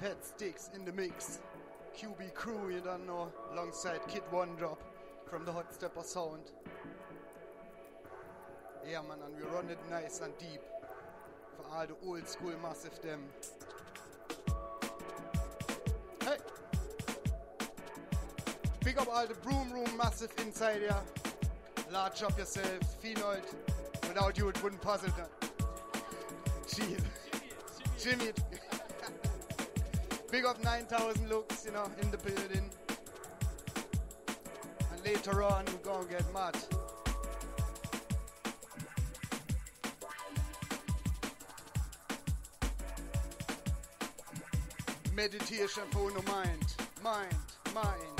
Pat Styx in the mix. QB Crew, you don't know, alongside Kid One Drop from the Hot Stepper Sound. Yeah, man, and we run it nice and deep for all the old school massive them. Hey! Pick up all the broom room massive inside here. Large up yourself, phenoid. Without you, it wouldn't puzzle that. Chill. Jimmy. Big up 9,000 looks, you know, in the building. And later on, we're gonna get mad. Meditation for no mind, mind, mind.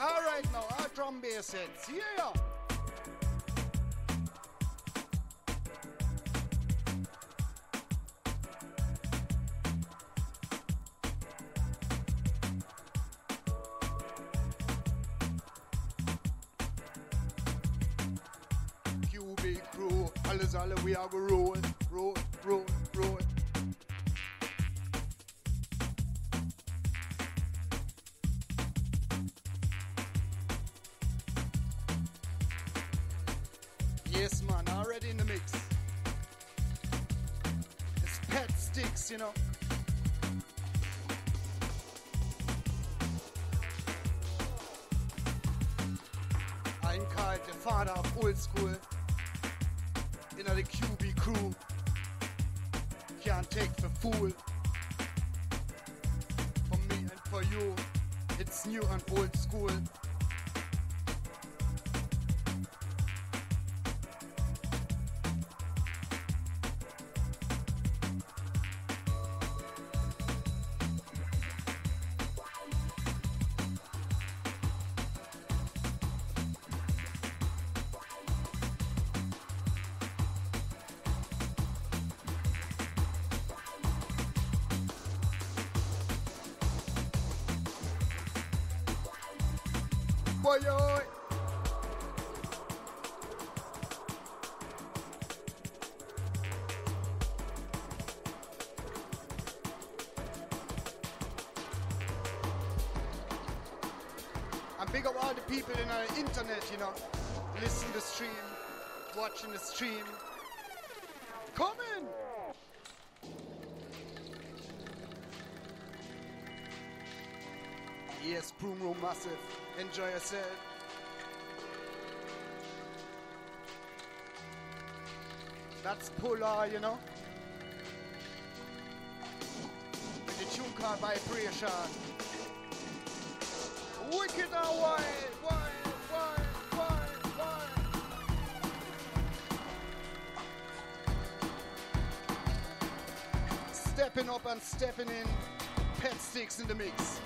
All right now, our drum bass hits, yeah. You know. I'm called the father of old school. Know, the QB crew. Can't take the fool. For me and for you, it's new and old school. Watching the stream. Come in! Yes, Broom Room Massive. Enjoy yourself. That's Polar, you know. With the tune called Vibration. Wicked and wild, Up and stepping in. Pat Styx in the mix.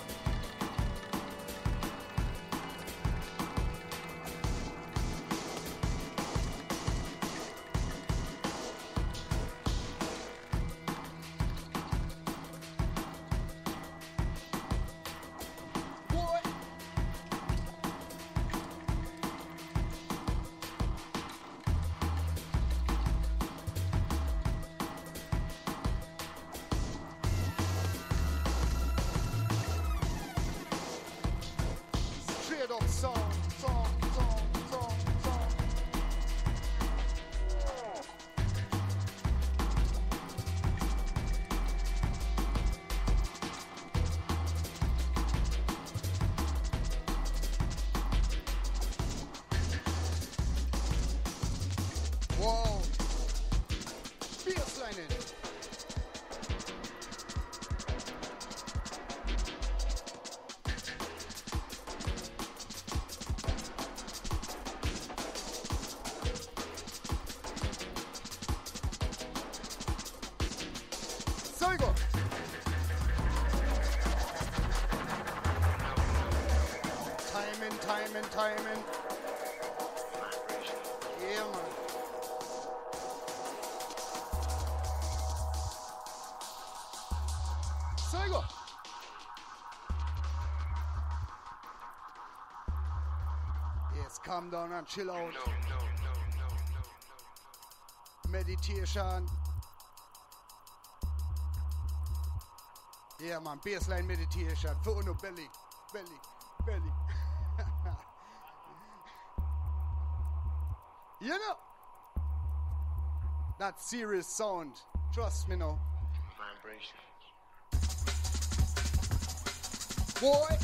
Down and chill out. Meditation. Yeah, man, baseline meditation. Foot on the belly, belly, belly. you know, that serious sound. Trust me now. Vibration. Boy.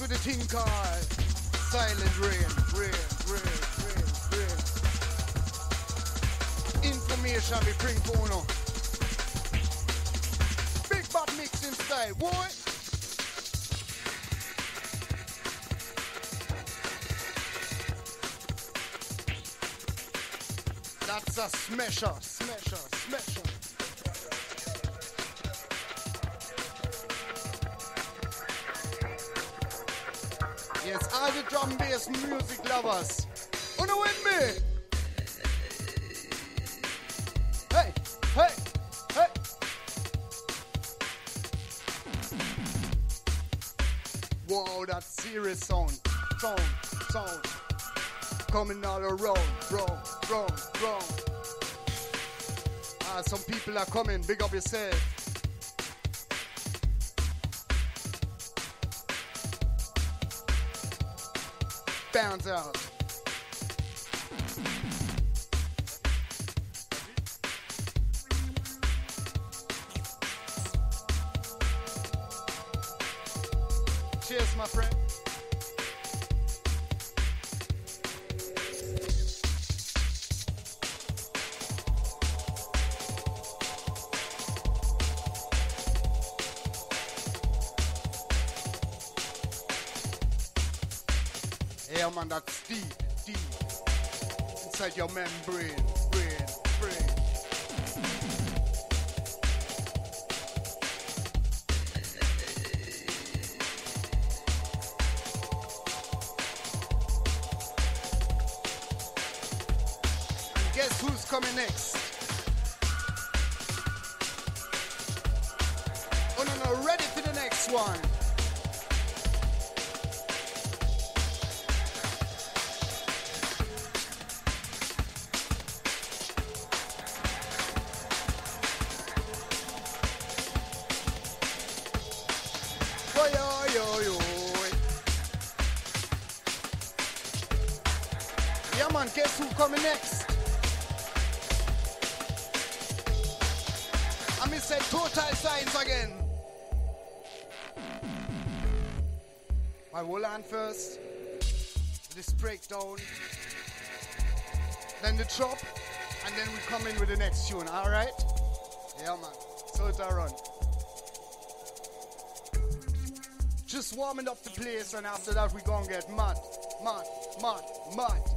With the thing called Silent Rain, Rain, Rain, Rain, Rain. Information we bring. Big bad. Smasher, smasher, smasher. Yes, all the drum bass music lovers. Wanna win me? Hey, hey, hey. Whoa, that serious sound, sound, sound. Coming all around, round, round, round. Ah, some people are coming. Big up yourself. bounce out. Membrane, coming next? I miss said total science again. I will on first. This breakdown. Then the chop. And then we come in with the next tune, alright? Yeah man. So it's a run. Just warming up the place and after that we gonna get mad, mad, mad, mad.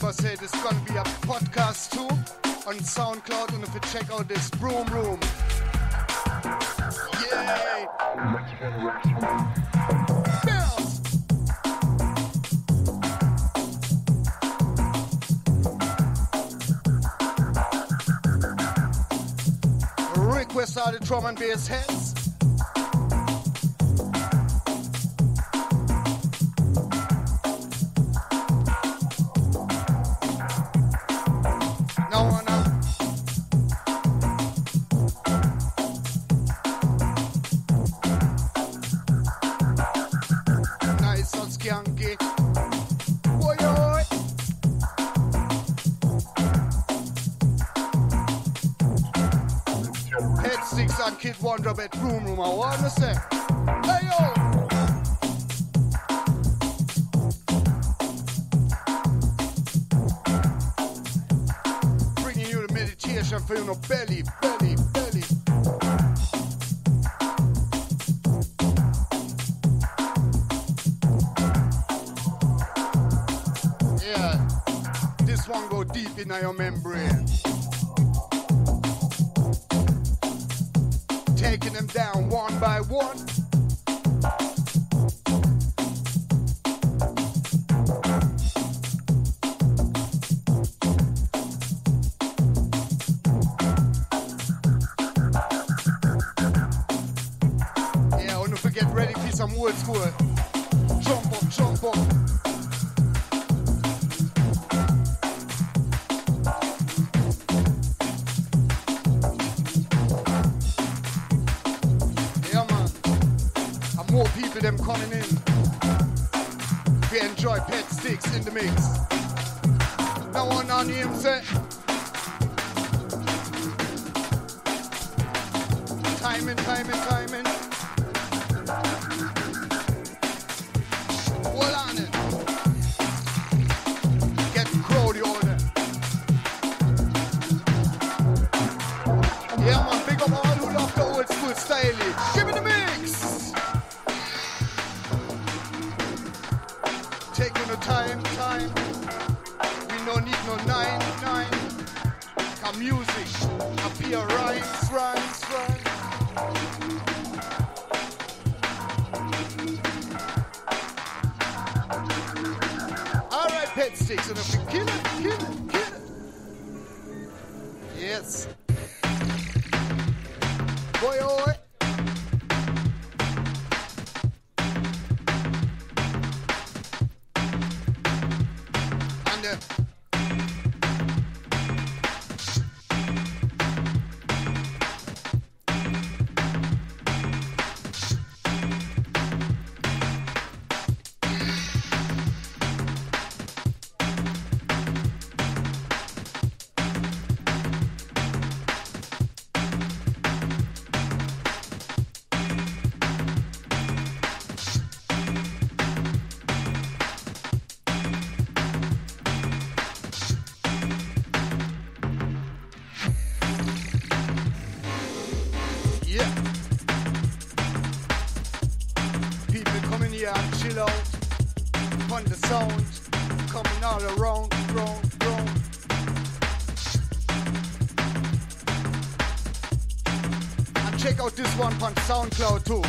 remember, say gonna be a podcast too on SoundCloud. And if you check out this Broom Room, yay! Bills. request out the drum and bass head. SoundCloud too.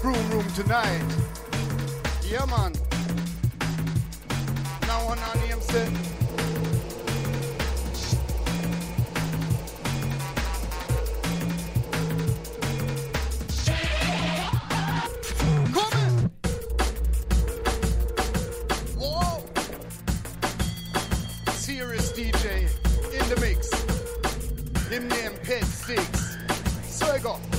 Broom Room tonight. Yeah, man. Now on our name send. DJ in the mix. Him name Pat Styx. Swagger.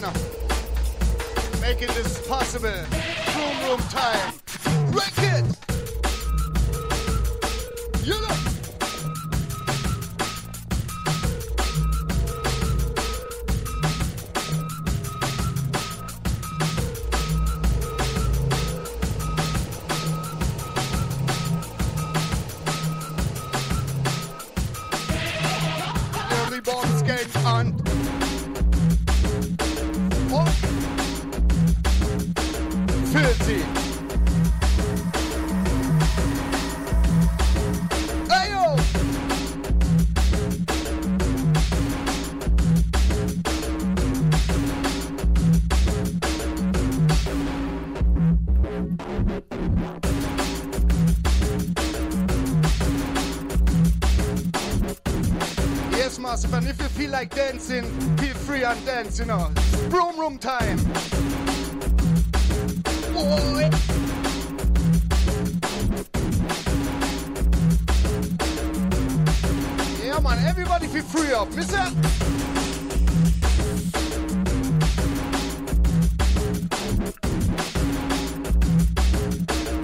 Know. Making this possible. Room, room time. You know. Room, room time. Boy. Yeah, man, everybody feel free up. Mister.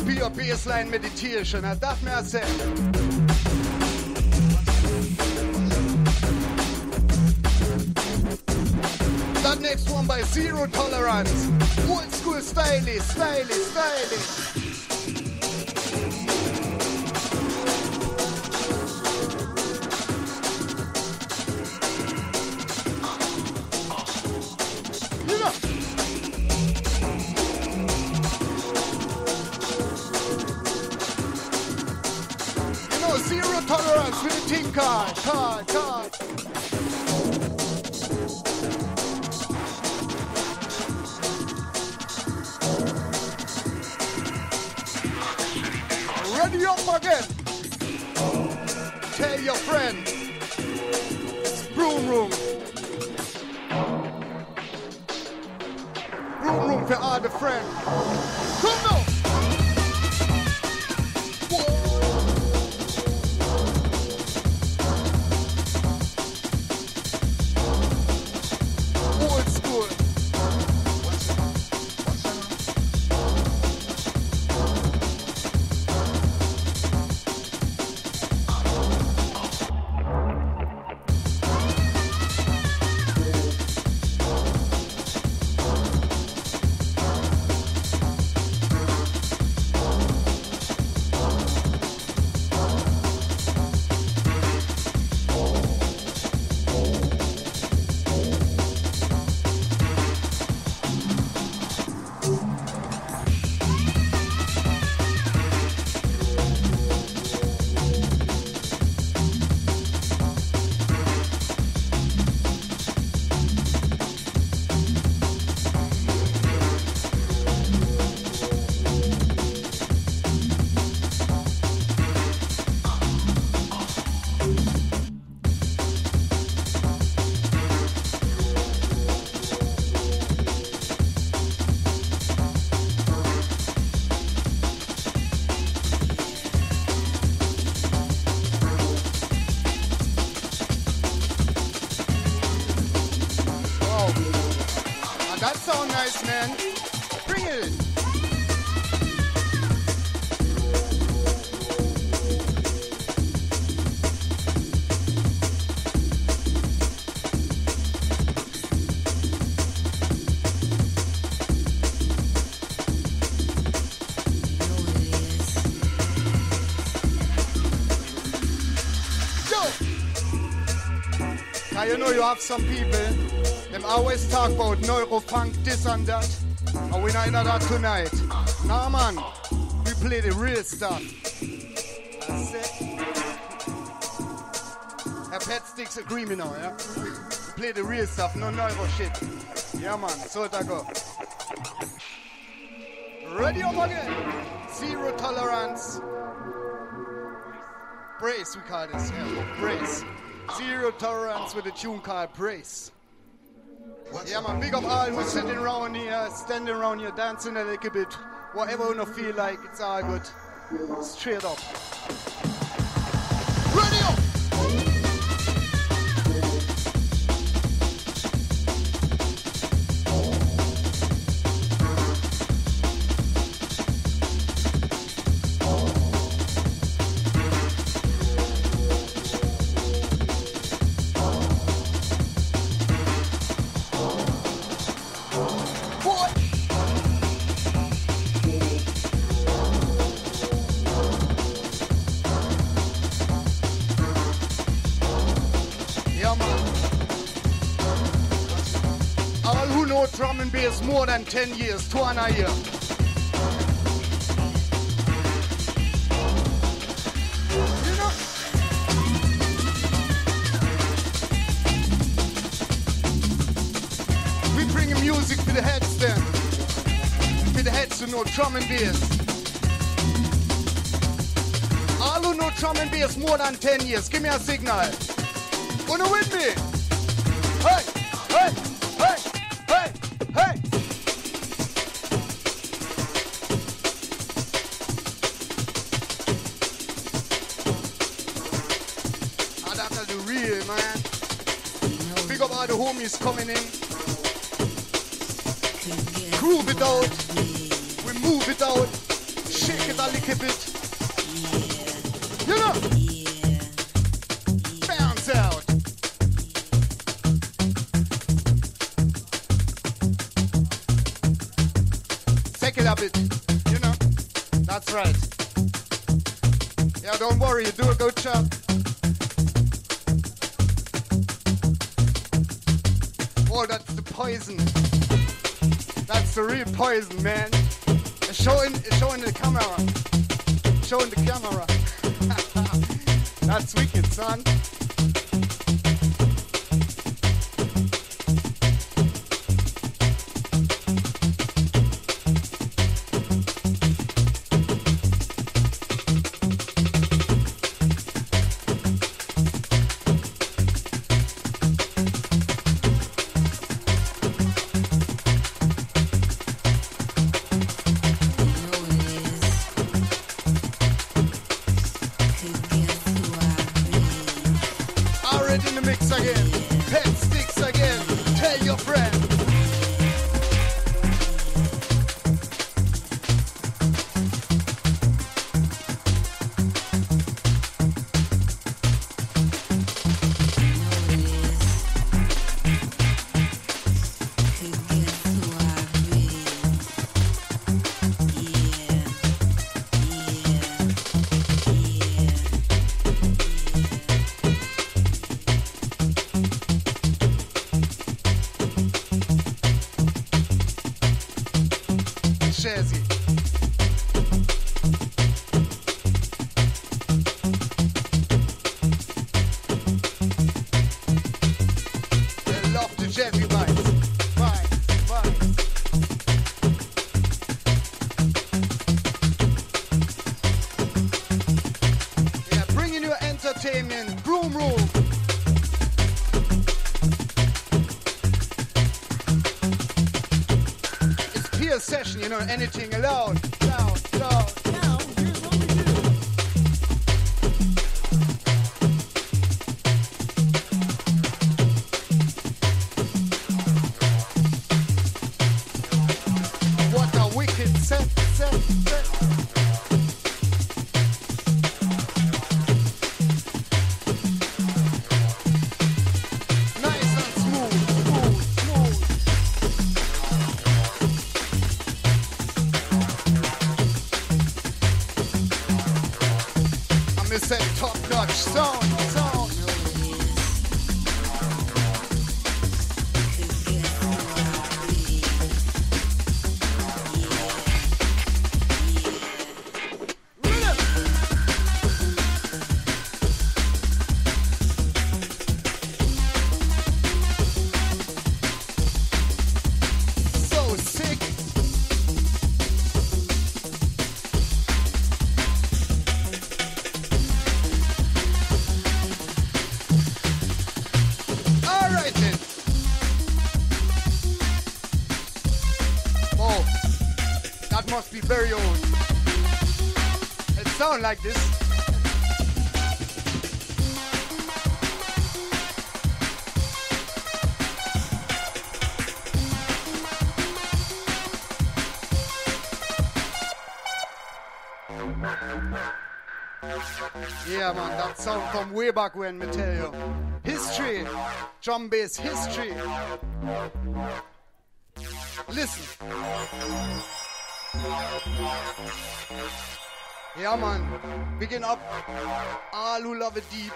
Be your baseline meditation, and that I. you have some people, them always talk about neurofunk, this and that. And we not that tonight. Nah man, we play the real stuff. That's it. Pat Styx agree me now, yeah? We play the real stuff, no neuro shit. Yeah man, so it I go. Ready up again. Zero tolerance. Brace, we call this. Yeah, brace. Zero tolerance with a tune called Brace. Yeah, man, big up all who's sitting around here, standing around here, dancing a little bit. Whatever you feel like, it's all good. Straight up! than 10 years, Two and a year. We bring music to the heads then. To the heads who no drum and bass. All who know drum and bass more than 10 years, give me a signal. Oh, that's the poison. That's the real poison, man. Showing, showing the camera. Showing the camera. that's wicked, son. Session, Sounds like this. Yeah, man, that sound from way back when, me tell you. History, drum bass history. Yeah, man, begin up. All who love it deep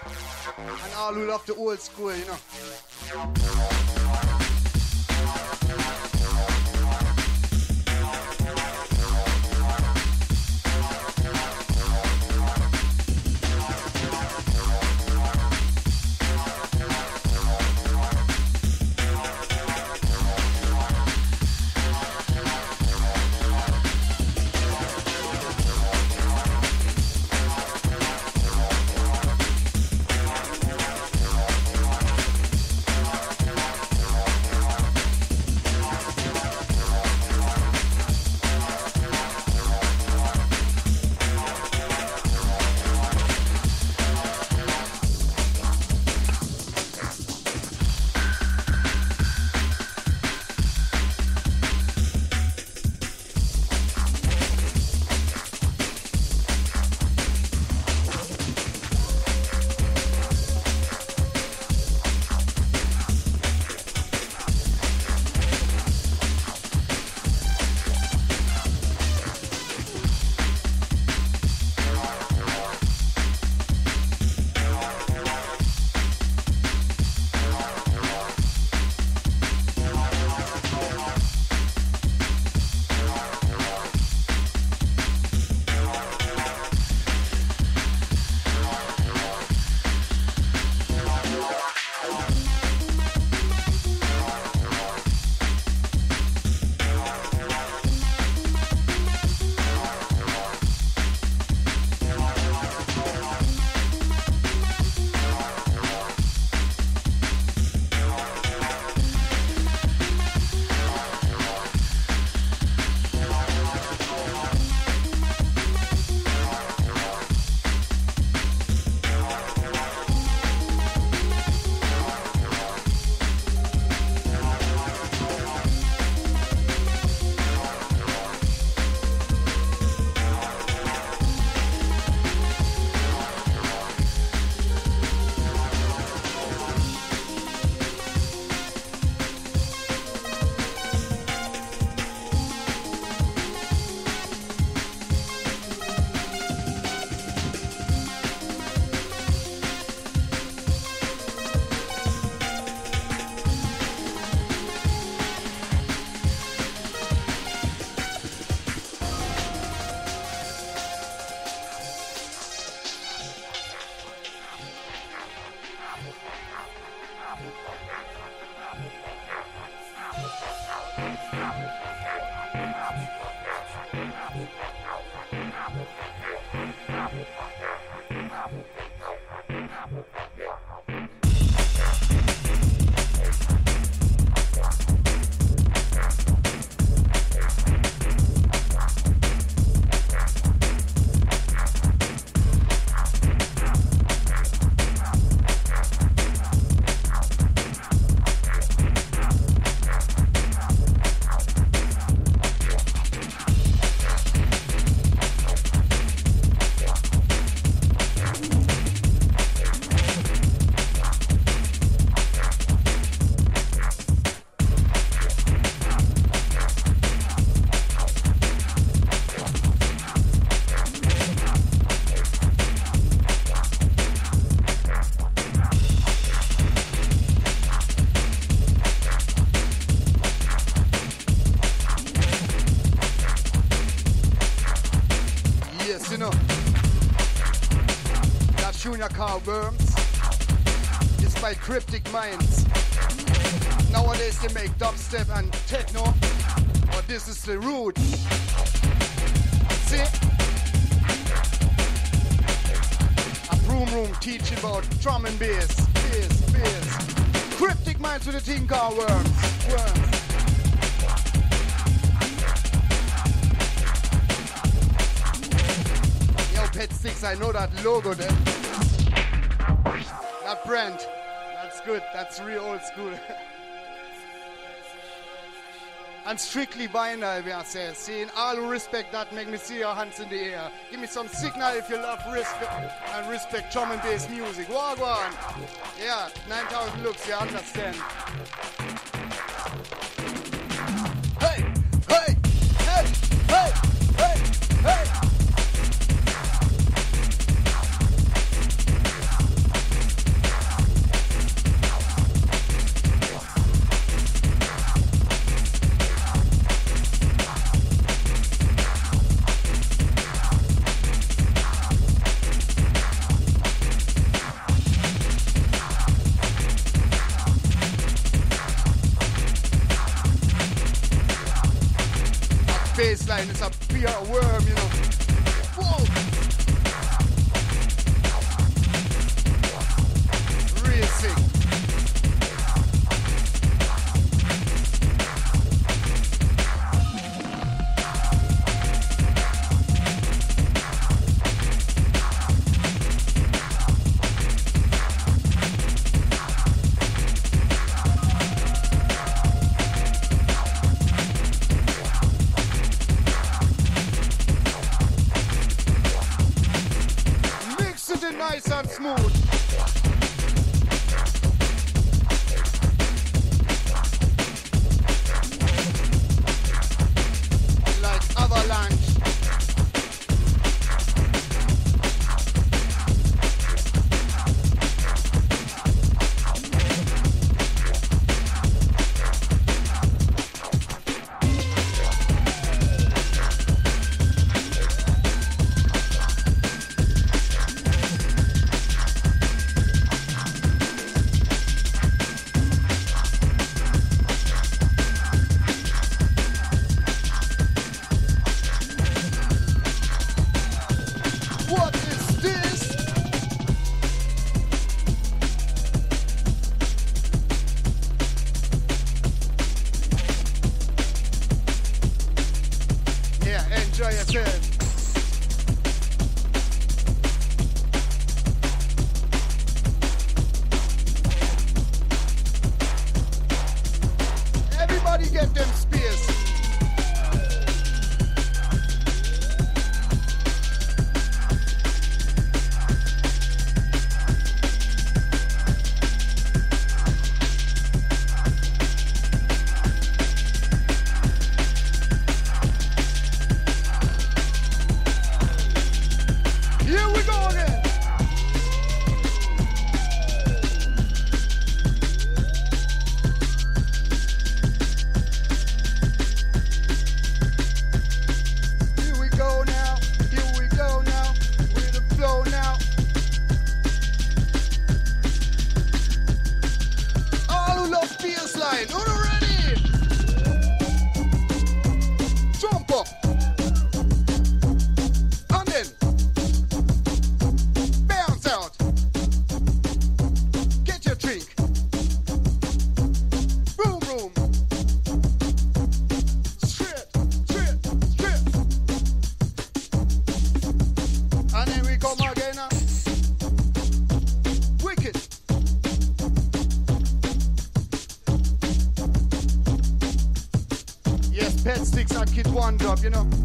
and all who love the old school, you know. Worms despite Cryptic Minds. Nowadays they make dubstep and techno, but this is the root. See? A Broom Room teaching about drum and bass, bass, bass. Cryptic Minds with a thing called worms, worms. Pat Styx, I know that logo there. Good. That's real old school. and strictly vinyl, we are saying. Seeing all who respect that, make me see your hands in the air. Give me some signal if you love respect and respect drum and bass music. Walk on. Yeah, 9,000 looks, you understand. One you know.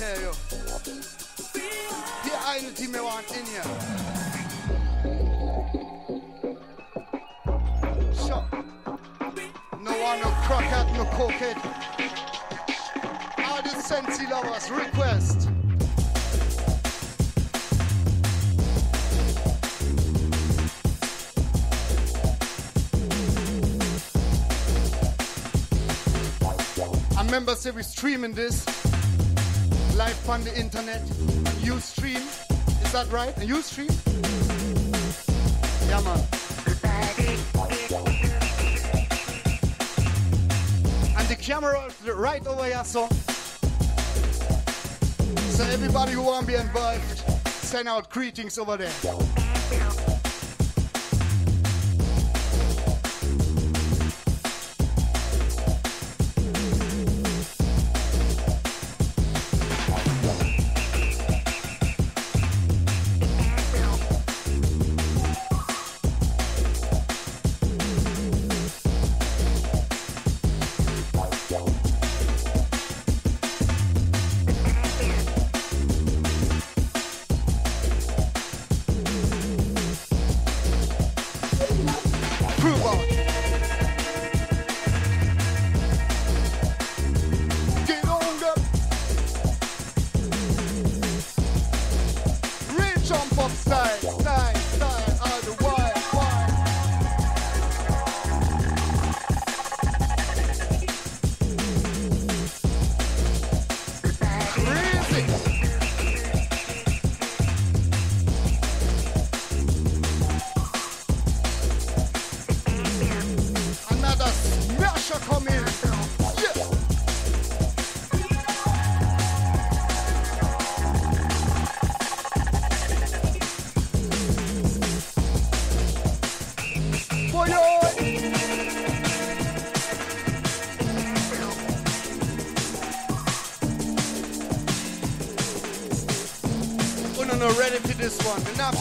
Tell you. Eine, die mir waren in hier. So. No one, no crockhead, no cokehead. All the Sensi lovers request. Remember say we streaming this live on the internet, You stream, Is that right? You stream? Yeah, man. And the camera right over here, so. So everybody who want to be involved, send out greetings over there.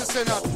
listen up.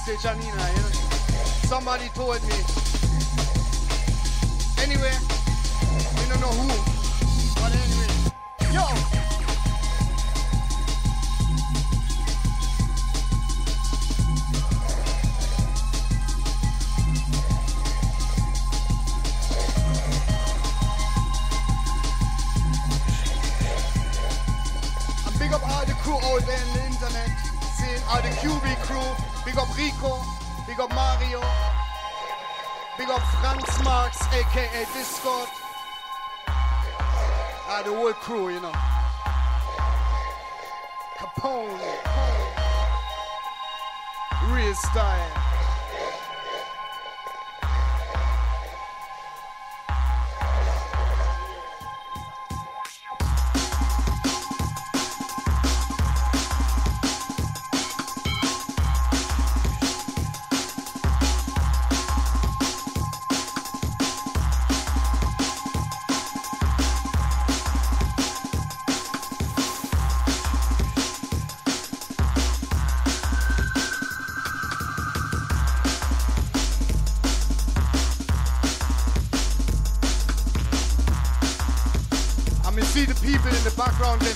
hostage, Anina. You know? Somebody told me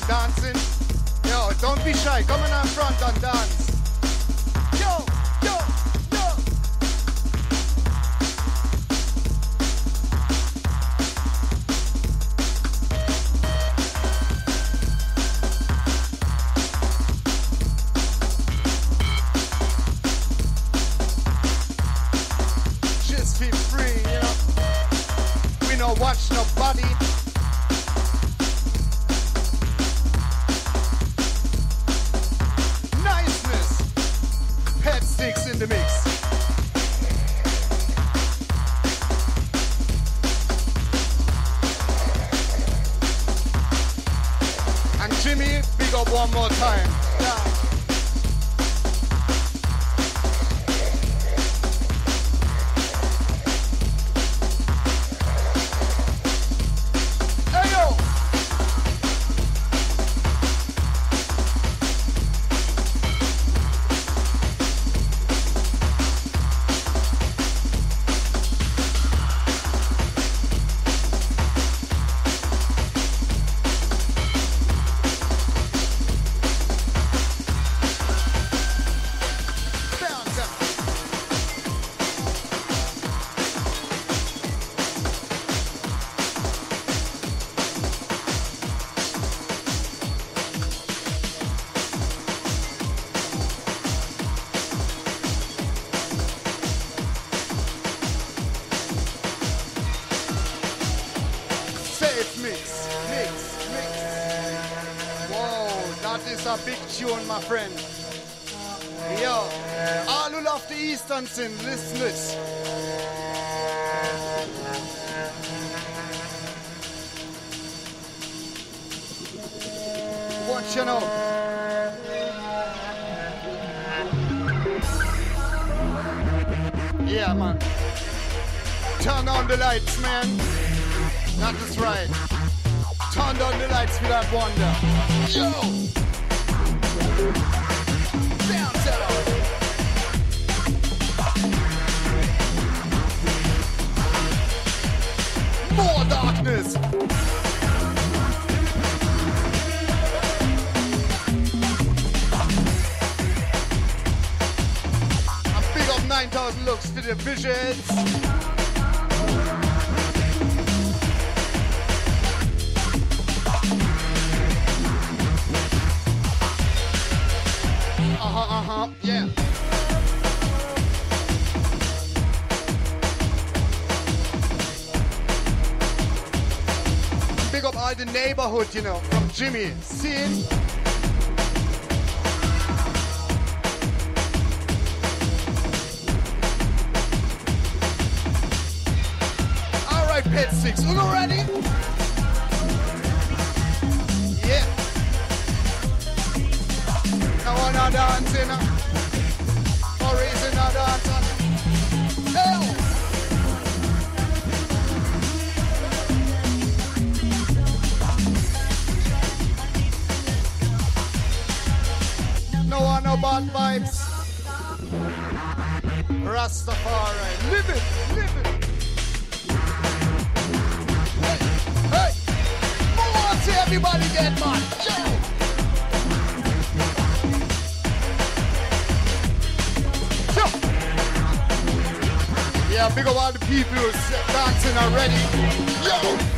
dance man. Turn on the lights, man. That is right. Turn on the lights for that wonder. Yo! Down, down. more darkness. 9,000 looks to the visions. Uh-huh, uh-huh, yeah. Big up all the neighborhood, you know, from Jimmy. Seeing Pat Styx. You ready? Yeah. Now wanna dance in For uh. reason I dance Hell. No one no bad vibes. Rastafari, who's dancing already. Yo!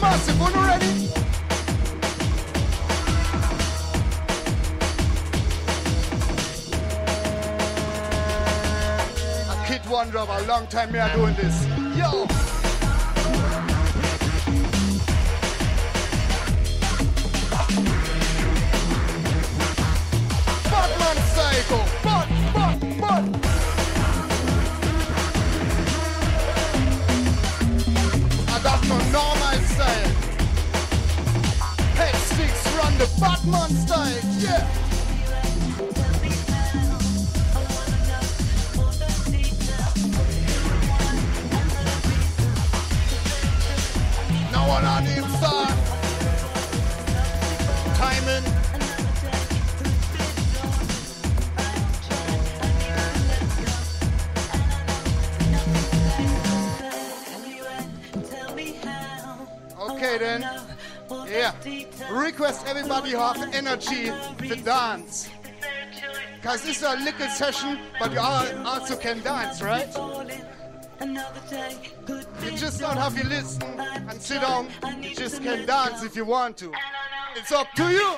Massive, one ready? one drop. A long time me are doing this. Yo. Everybody have energy to dance. Because this is a little session, but you all also can dance, right? You just don't have to listen and sit down. You just can dance if you want to. It's up to you.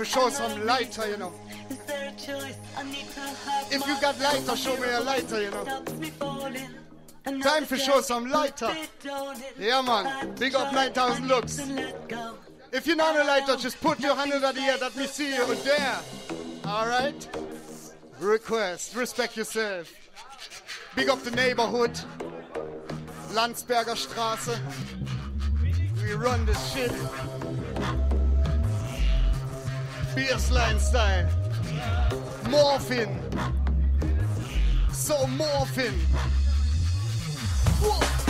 For show some lighter, you know. To If you got lighter, show me a lighter, you know. Time for show some lighter. Yeah, man. Big up 9,000 looks. If you're not a lighter, just put your hand under the air. Let me see you there. All right? Request. Respect yourself. Big up the neighborhood. Landsberger Straße. We run this shit. Beersline style. Morphin. so morphing. Whoa.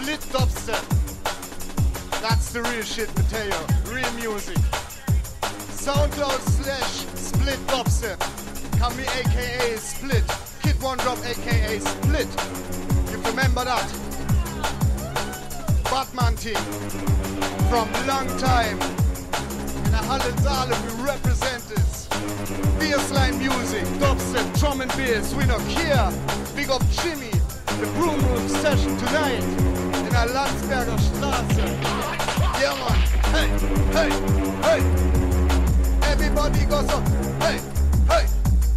Split dubstep. That's the real shit, Mateo. Real music. SoundCloud slash split dubstep. Kami aka split. Kid One Drop aka split. You remember that? Batman team from long time. In a Halle Saale we represent this. Bassline music, dubstep, drum and bass. we not here. Big up Jimmy. The Broom Room session tonight in a Landsberger Straße. Hey, hey, hey. Everybody goes. Hey, hey,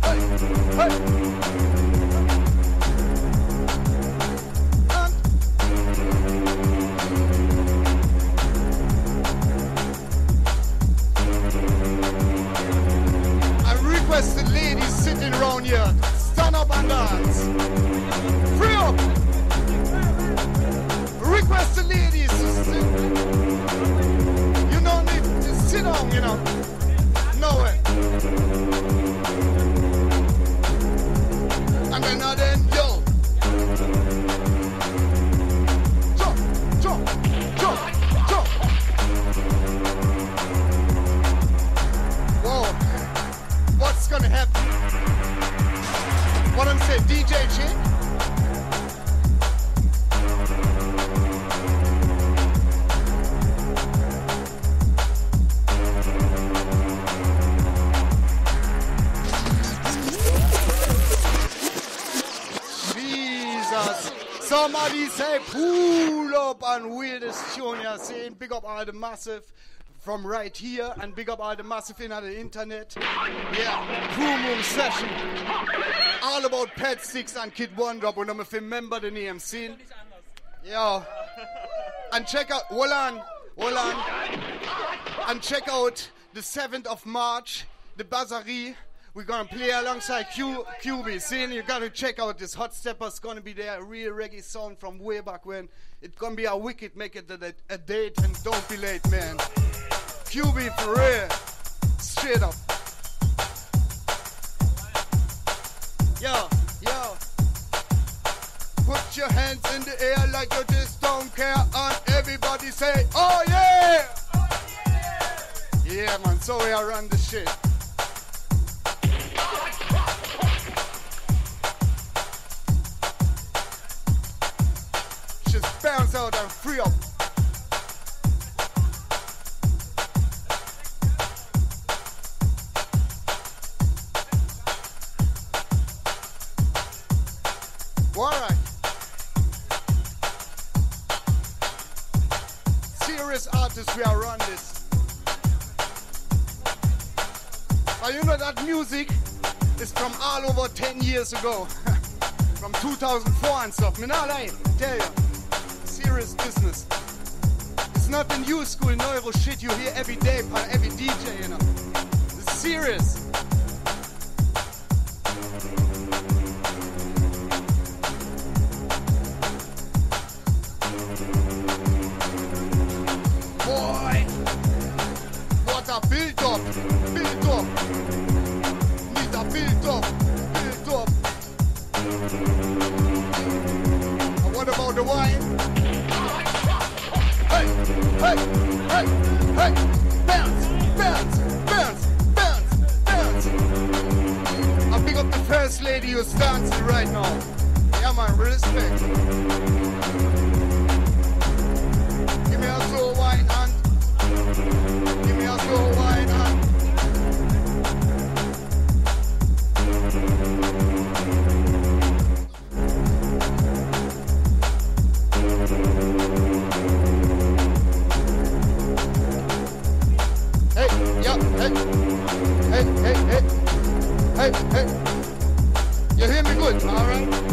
hey, hey. I request the ladies sitting around here, stand up and dance. Ladies to. You don't need to sit down, you know. The massive from right here and big up all the massive in the internet. Yeah, Room session. All about Pat Styx and Kid One Drop when I'm you remember the name scene. Yeah. And check out hold on, hold on. And check out the 7th of March, the Bazari. We're gonna play alongside Q QB. You gotta check out this hot stepper's gonna be there, real reggae sound from way back when. It's gonna be a wicked make it a, a date and don't be late, man. QB for real. Straight up. Yo, yo. Put your hands in the air like you just don't care and everybody say, oh yeah! Yeah man, so we are run the shit. Bounce out and free up. Alright. Serious artists, we are run this. But you know that music is from all over 10 years ago. from 2004 and stuff. Me not lying, tell you serious business. It's not the new school neuro shit you hear every day by every DJ, you know. It's serious. Boy! What a build up! Build up! Need a build up! Build up! And what about the wine? hey, hey, hey, bounce, bounce, bounce, bounce, bounce. I pick up the first lady who's dancing right now. Yeah, man, respect. hey, hey. You hear me good, all right?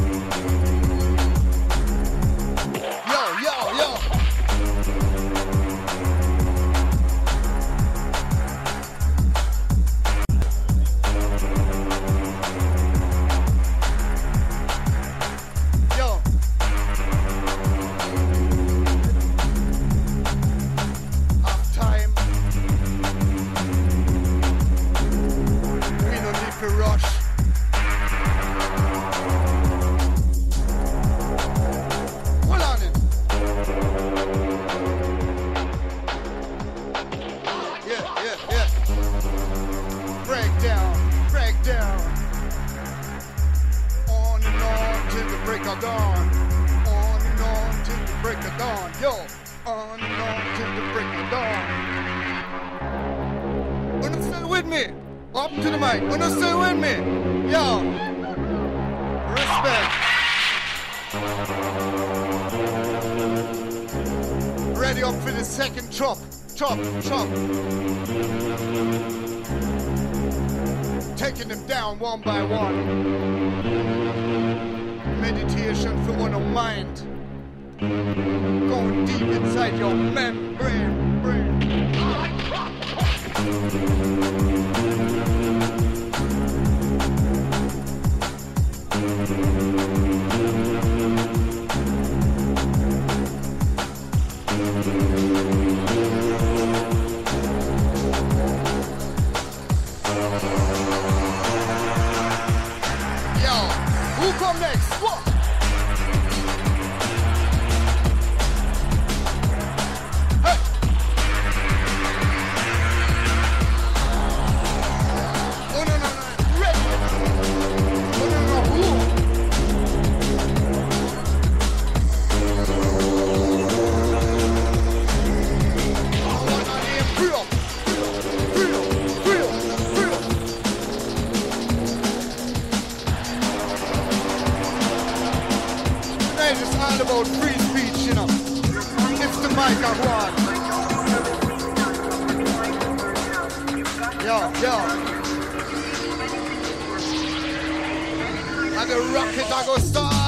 Yo. I go rock rocket. I go star.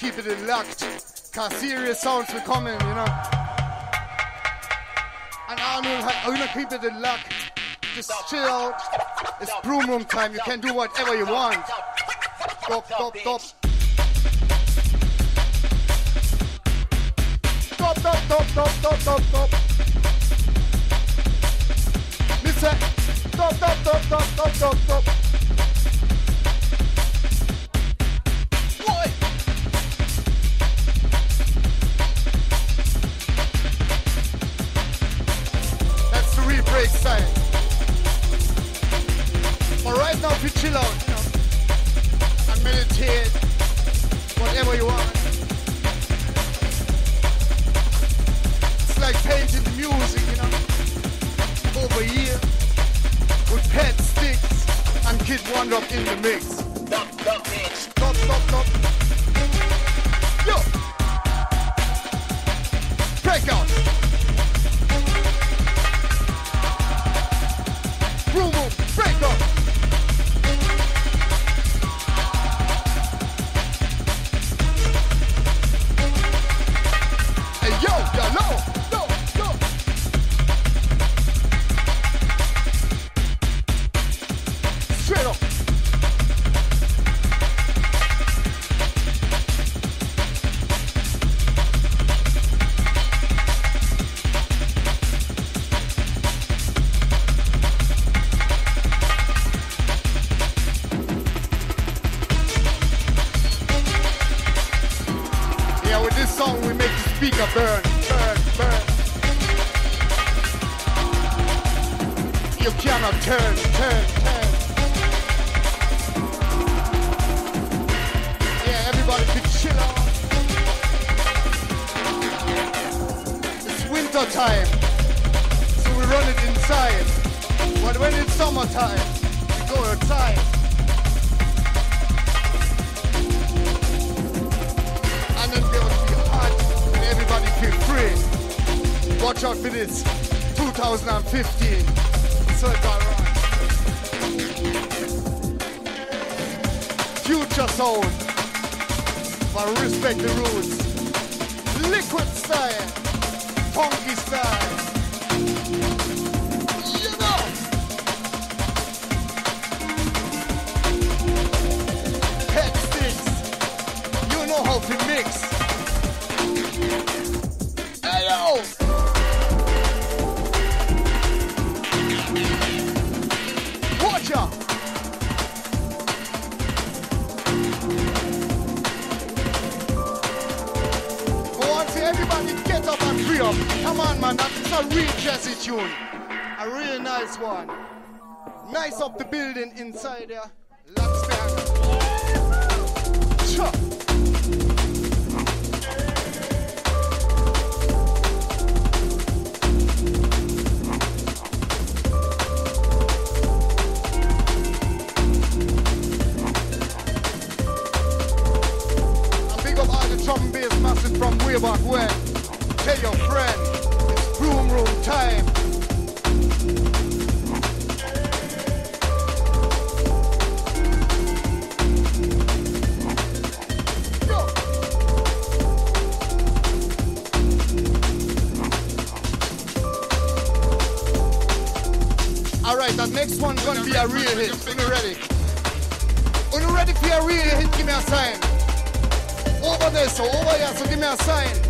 keep it locked. Cause serious sounds will coming, you know. And Arnold, had, oh, you know, keep it in luck. Just chill out. It's broom room time. You can do whatever you want. Stop, stop, stop. tune. A real nice one. Nice up the building inside there. Let's Lockstand. Chop. drum bass massive from way back when. Tell your friend. one gonna be a real hit. Uno ready? you ready for a real hit? Give me a sign. Over there, so over here, so give me a sign.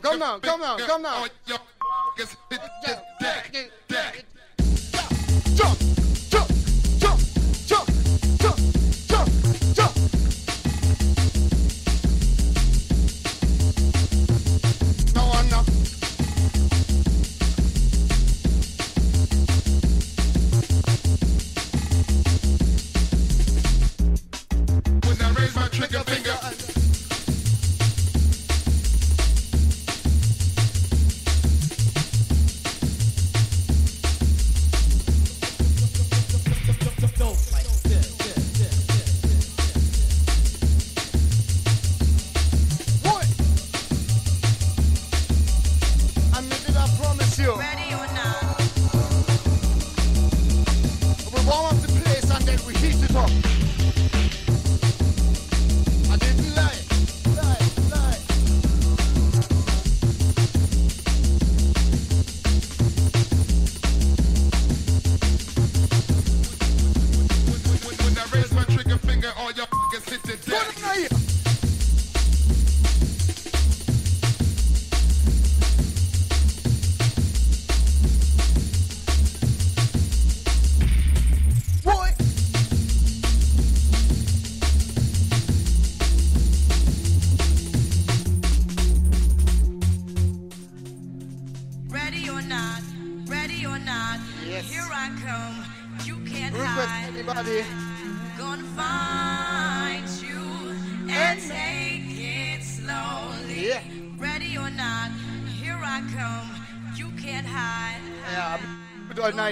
come down, come down, come down.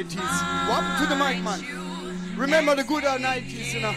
90s. To the mic, man. Remember the good old 90s, you know.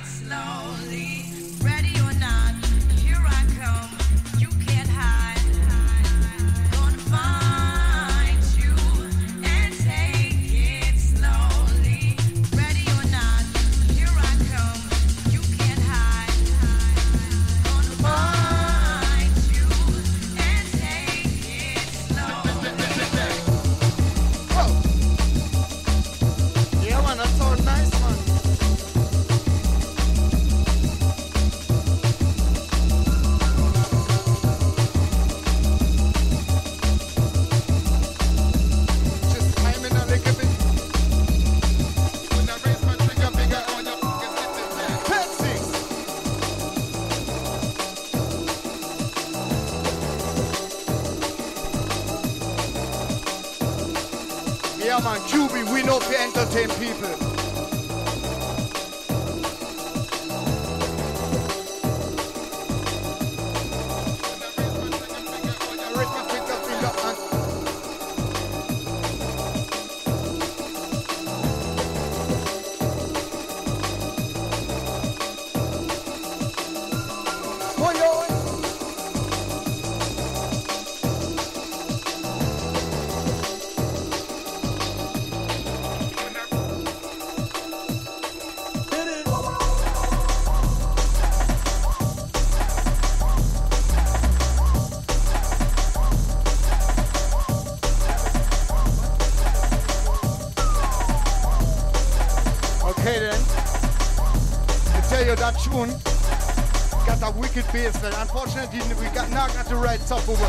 sufferer.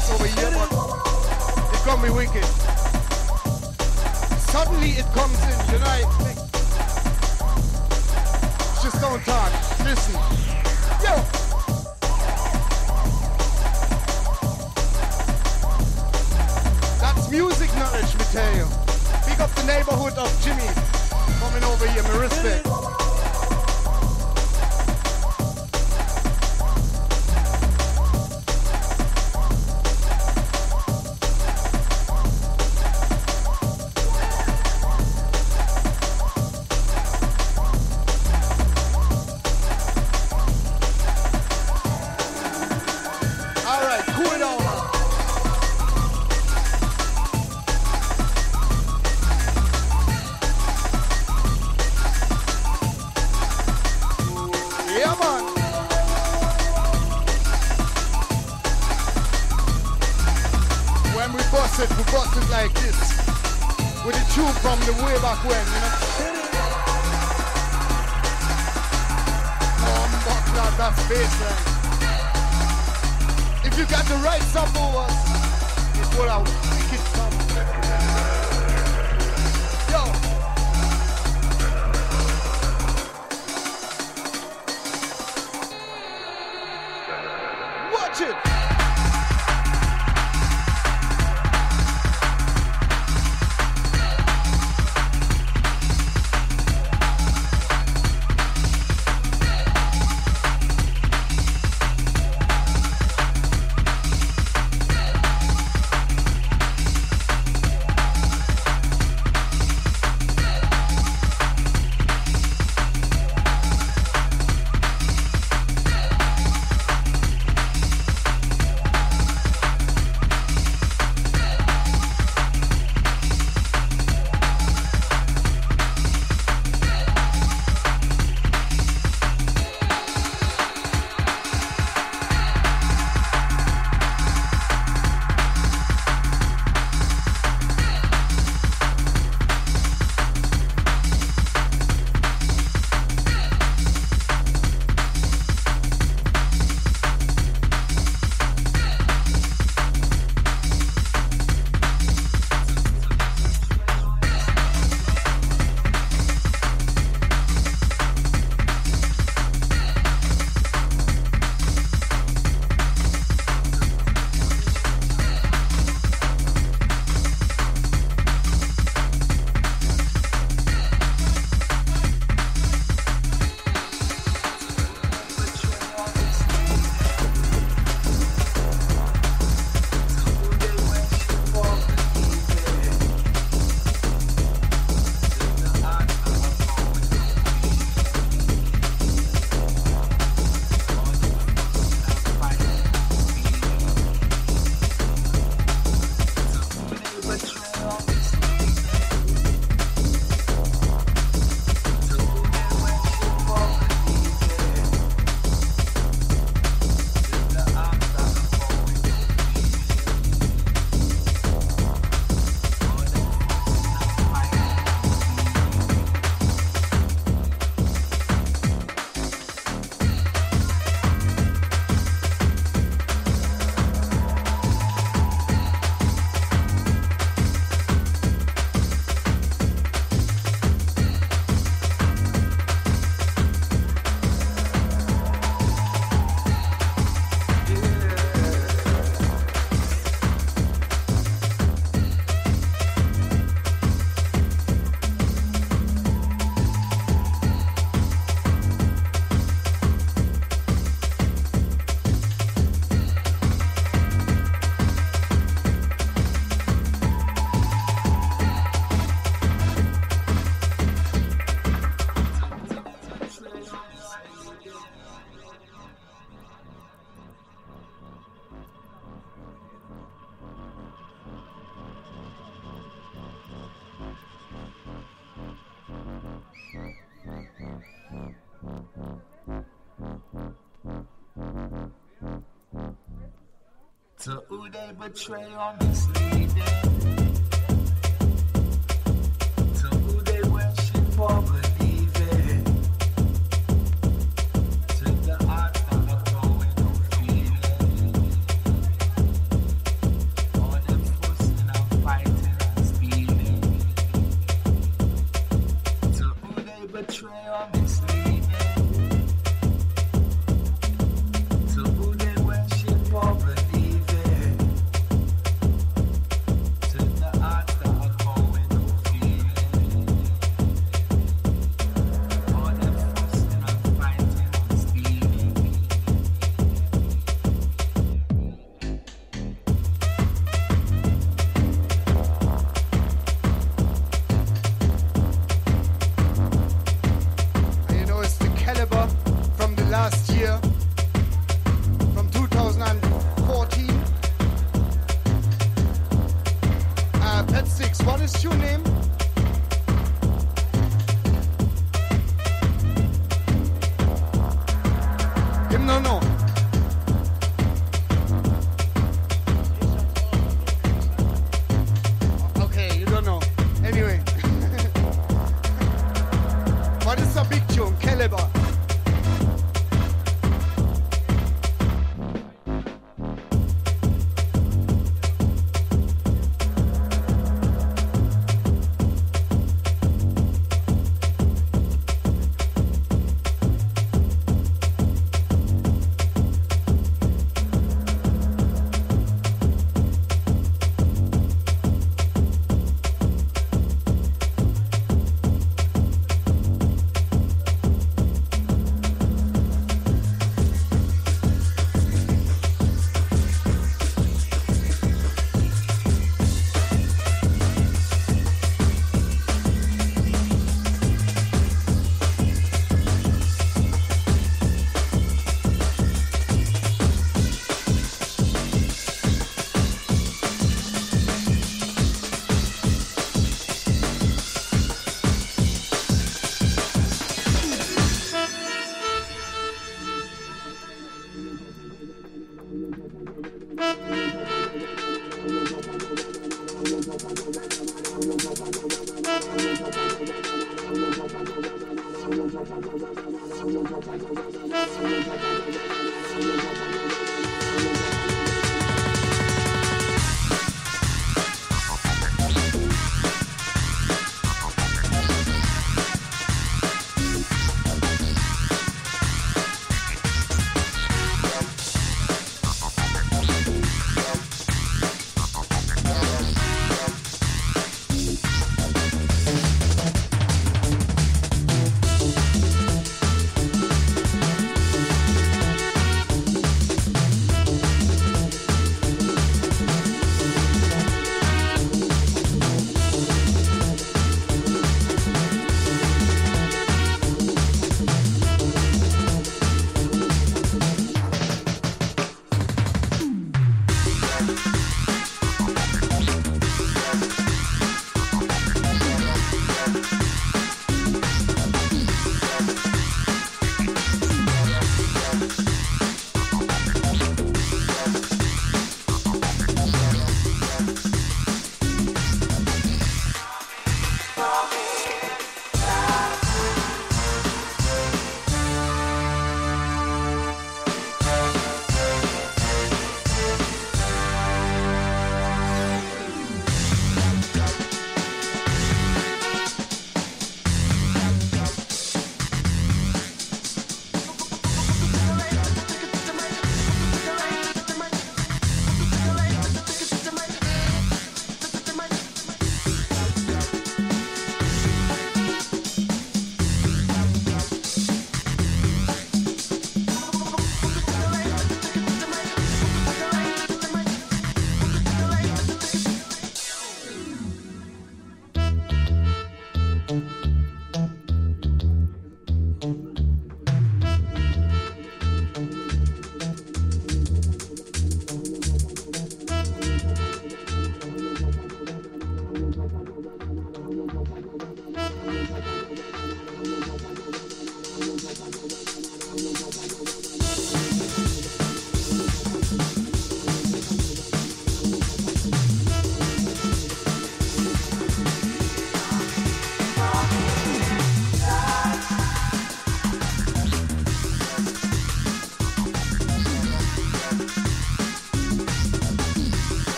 Who they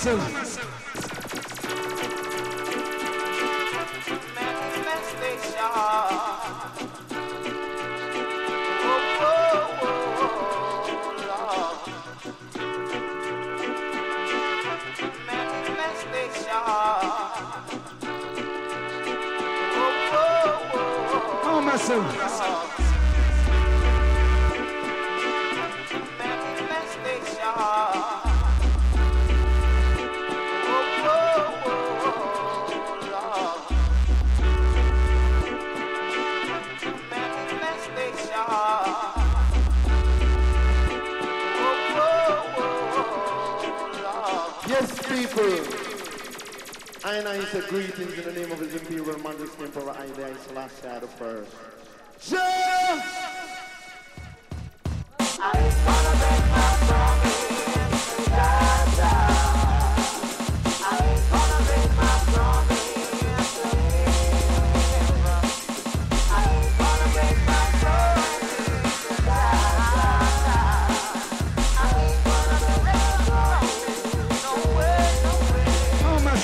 Oh, Selassie the First. Sure.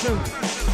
Oh,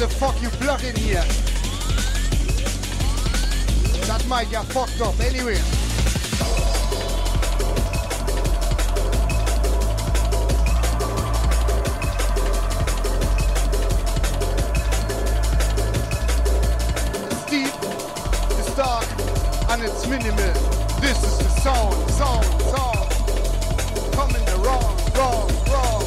the fuck you plug in here? That mic got fucked up anyway. It's deep, it's dark, and it's minimal. This is the sound, sound, sound. Coming the wrong, wrong, wrong.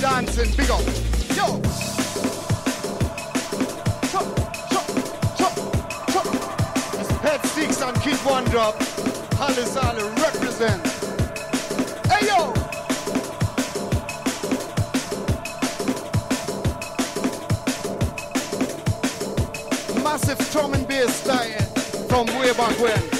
dancing. Big up. Yo. Chop, chop, chop, chop. Pat Styx and Kid One Drop. Palace Alley represent. Hey yo. Massive drum and bass style from way back when.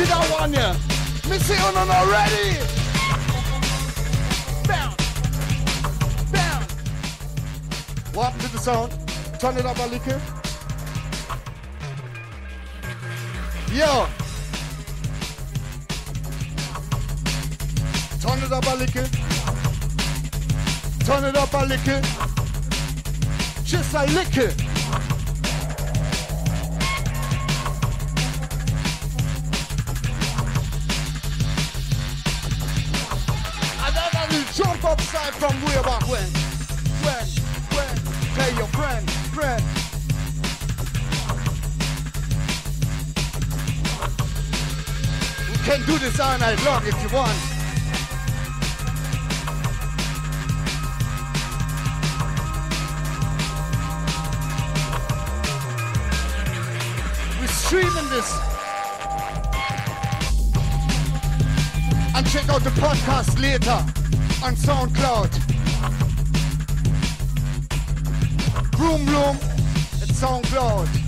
did I want ya? Me see on an already. Down, down. What to the sound? Turn it up a little. Yo. Turn it up a little. Turn it up a little. Just a little. From way back when, when, when, hey your friend, friend. We can do this all night long if you want. We're streaming this. And check out the podcast later on SoundCloud. Broom Room at SoundCloud.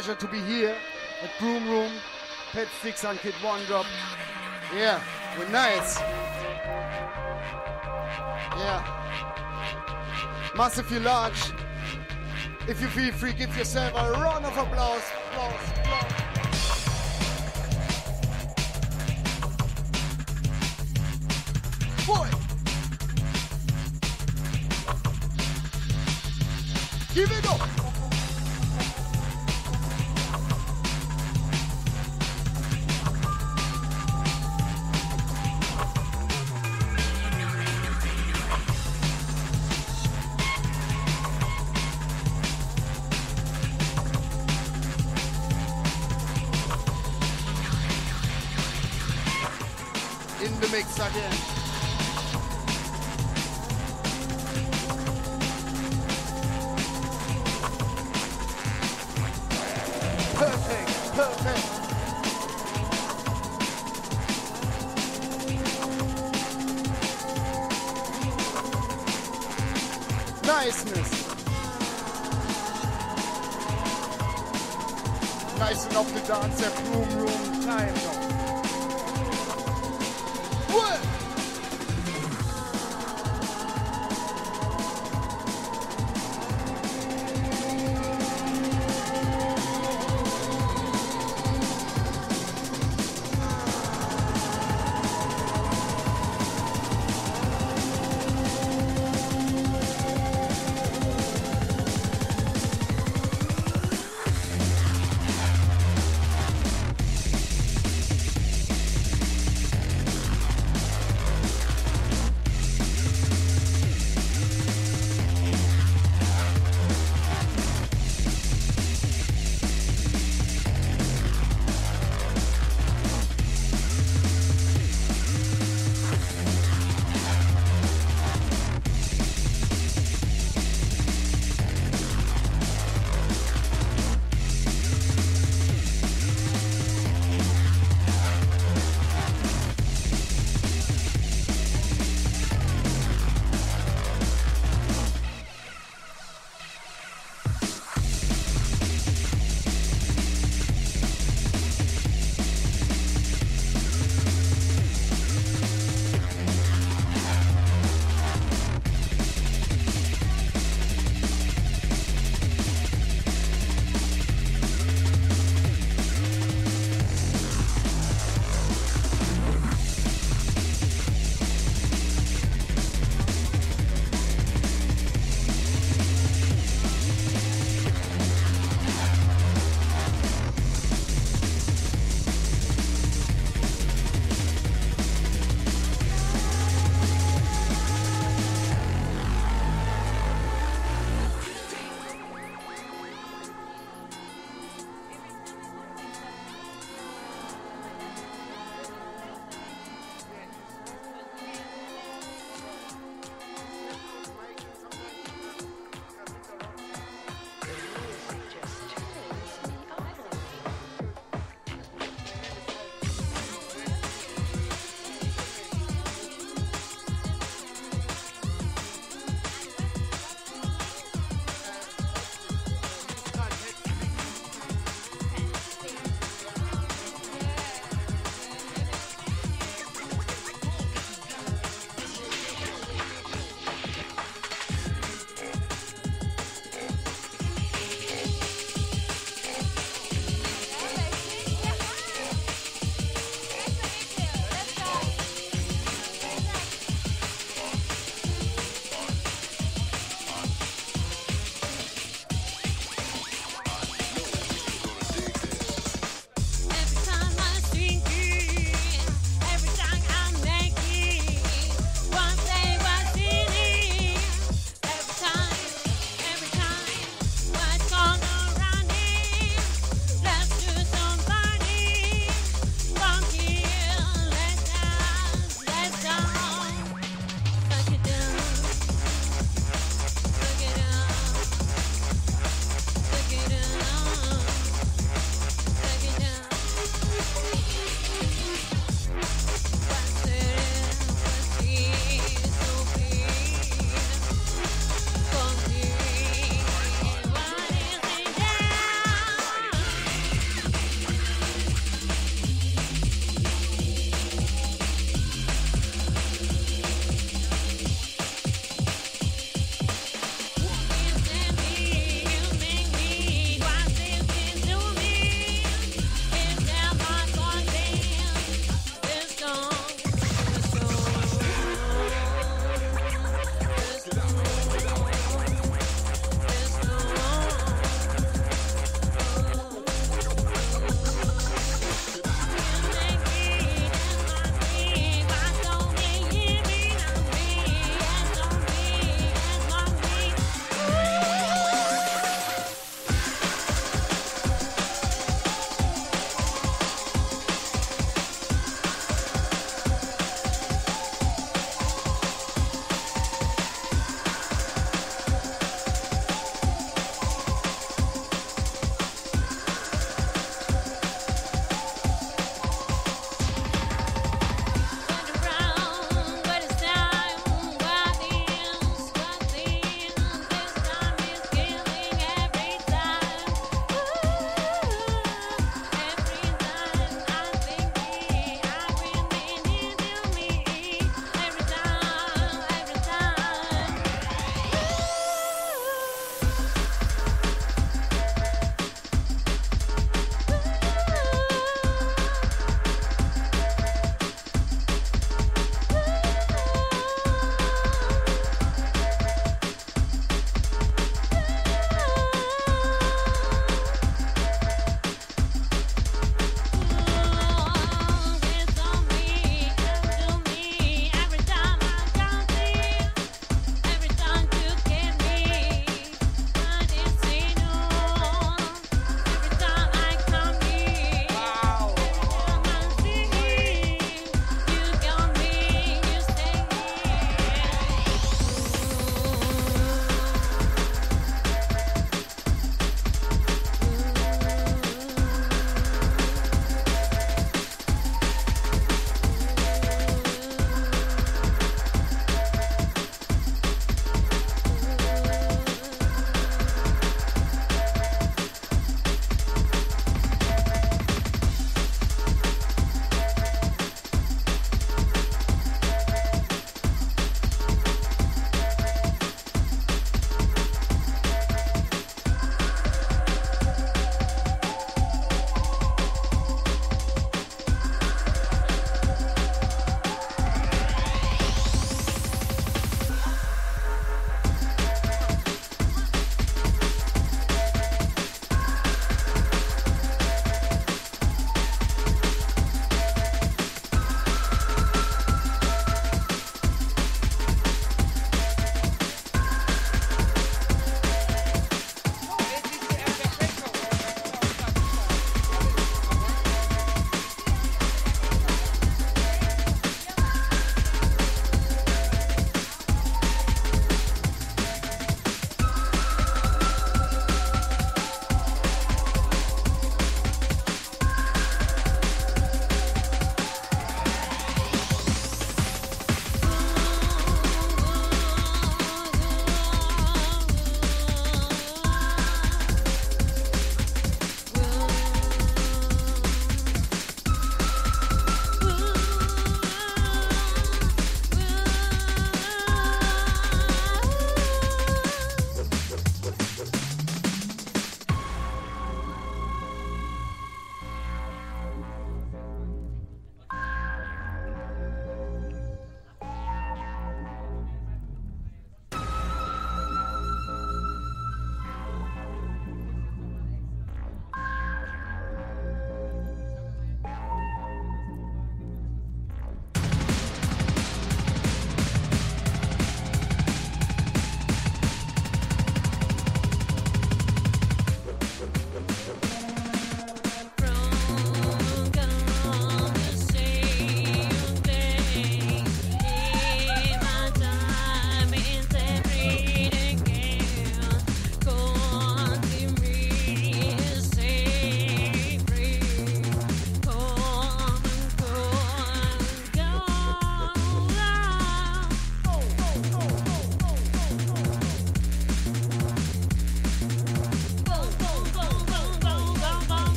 Pleasure to be here at Broom Room, Pat Styx and Kid One Drop. Yeah, we're nice. Yeah. Massive Massively large. If you feel free, give yourself a round of applause. applause, applause. Boy. Give it up.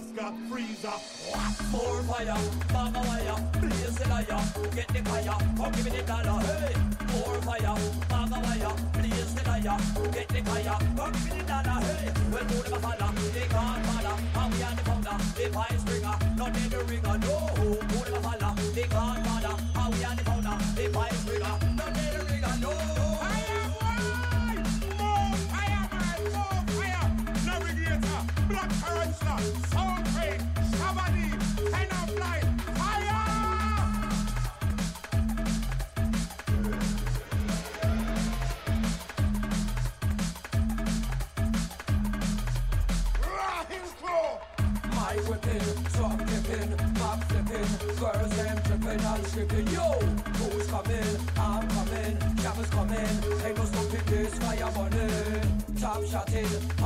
Alaska freezer. What fire?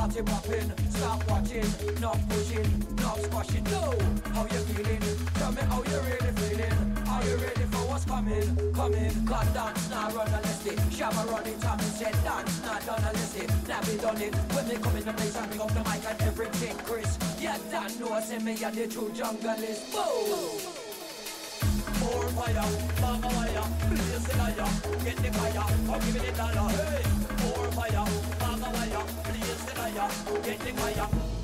party rapping, stop watching, not pushing, not squashing. No, how you feeling? Tell me how you really feeling. Are you ready for what's coming? Coming, God dance, now run a list it. Shabba running, Tommy said dance, now done a list it. Now we done it. When they come in the place, I pick up the mic and everything, Chris. Yeah, that know I me yeah, the true is. Boom! More fire, mama fire, blaze the liar, get the fire, I'm giving it dollar. Hey, more fire higher, blaze fire. Get the fire.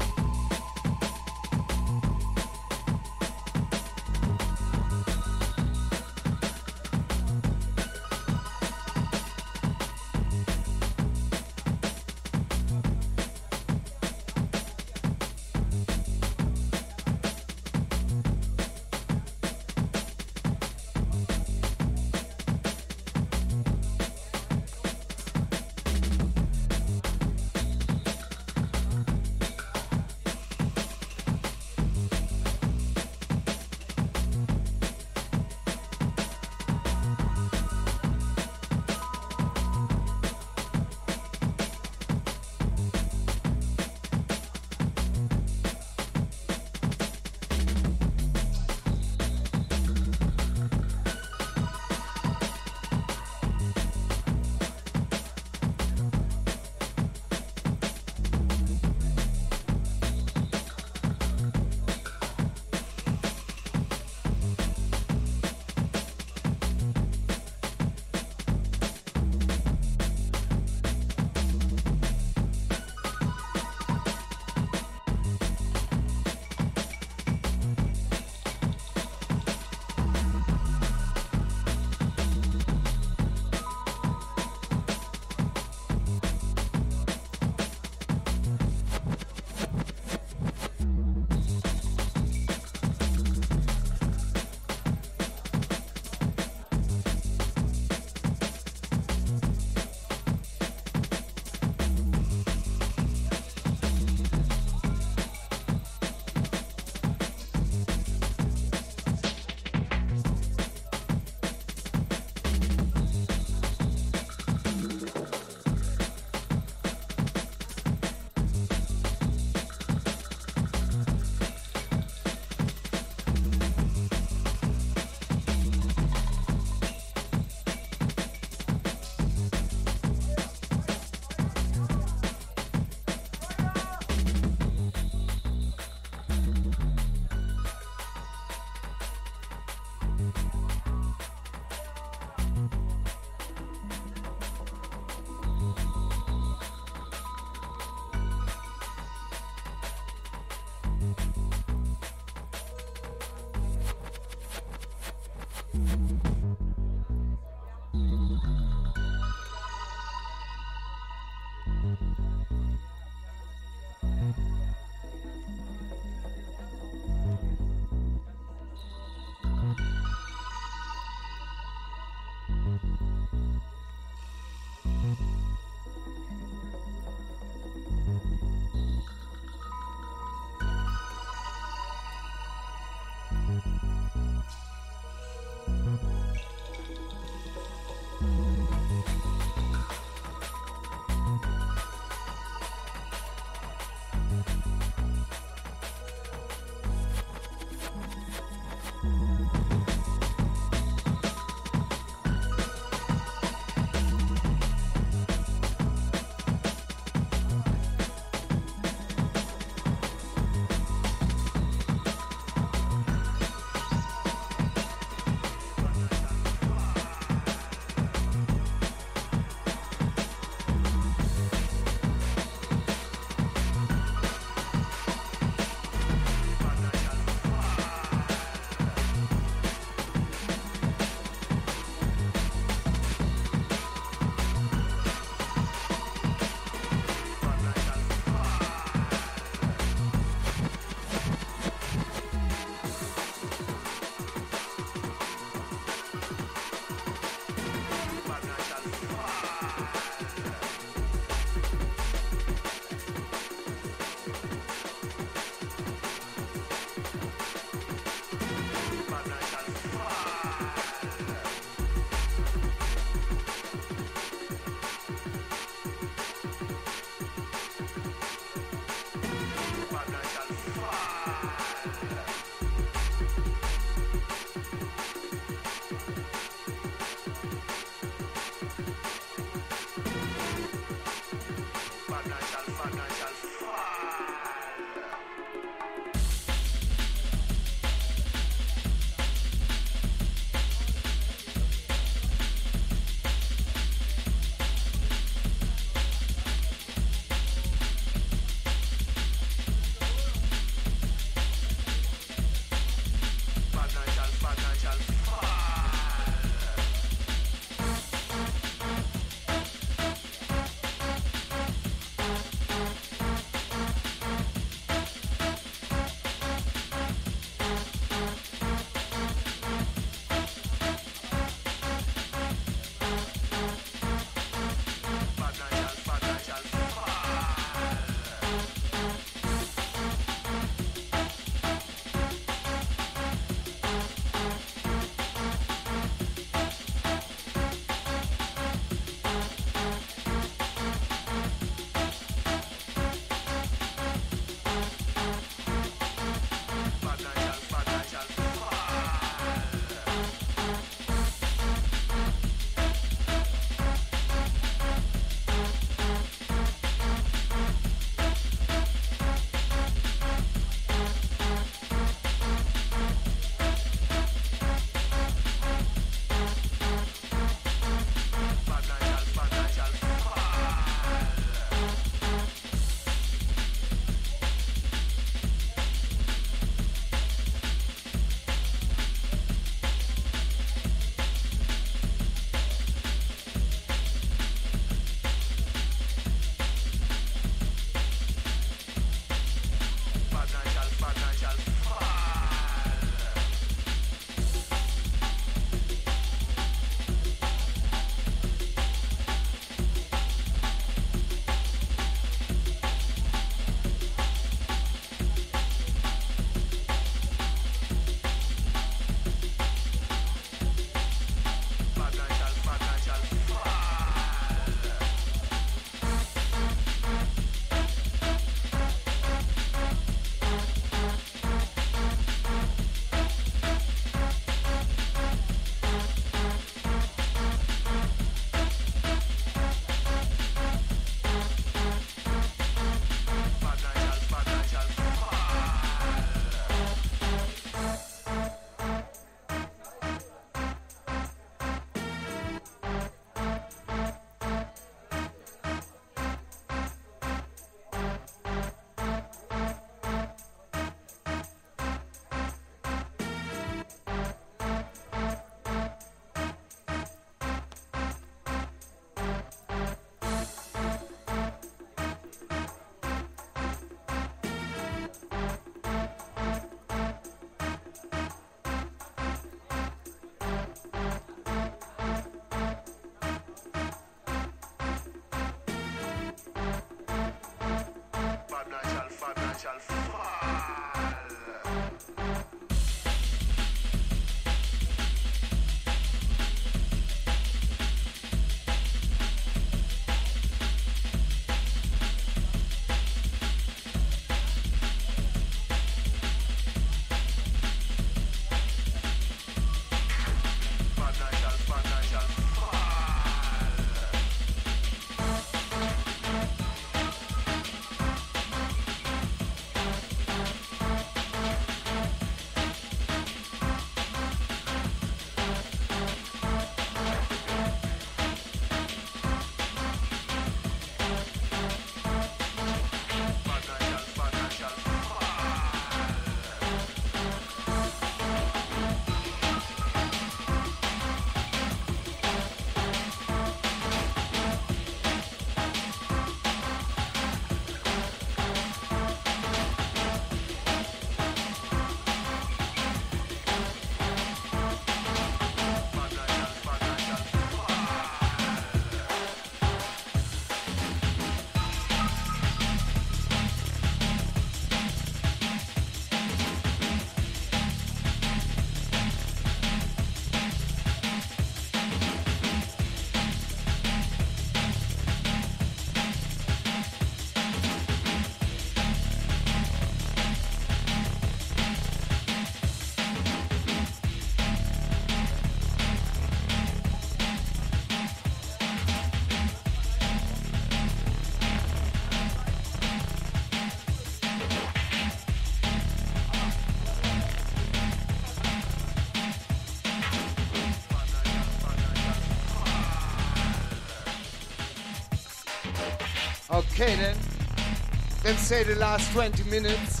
Okay then. Say the last 20 minutes.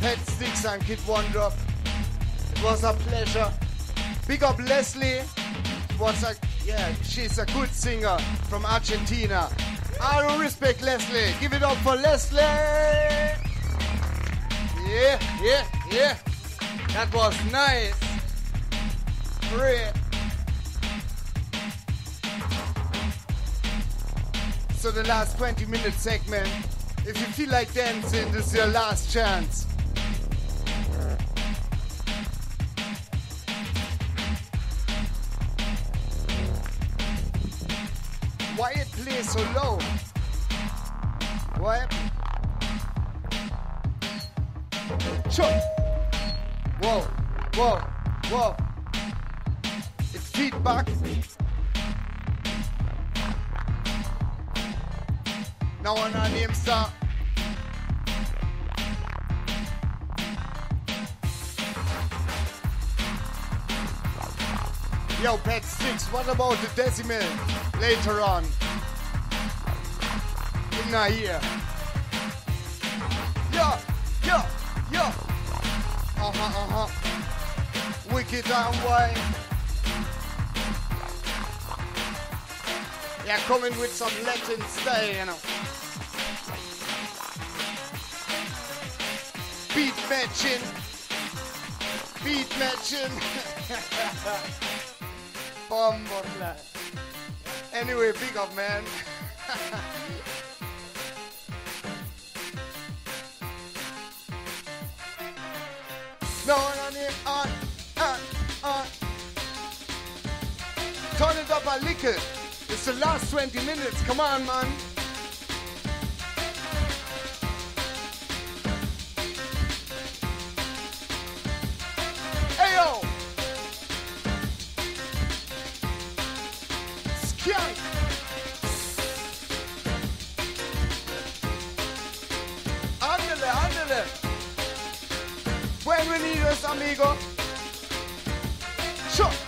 Pat Styx and Kid One Drop. It was a pleasure. Big up Leslie. Was a yeah, she's a good singer from Argentina. All respect Leslie. Give it up for Leslie. Yeah, yeah, yeah. That was nice. Great. The last 20 minute segment. If you feel like dancing, this is your last chance. What about the decimal later on? In our ear. Yeah, yeah, yeah. Uh huh, uh huh. Wicked and white. Yeah, coming with some Latin style, you know. Beat matching. Beat matching. Anyway, big up, man. no, on it, on, on, on. Turn it up a little. It's the last 20 minutes. Come on, man. Rebelde. Buenos amigos. Yo.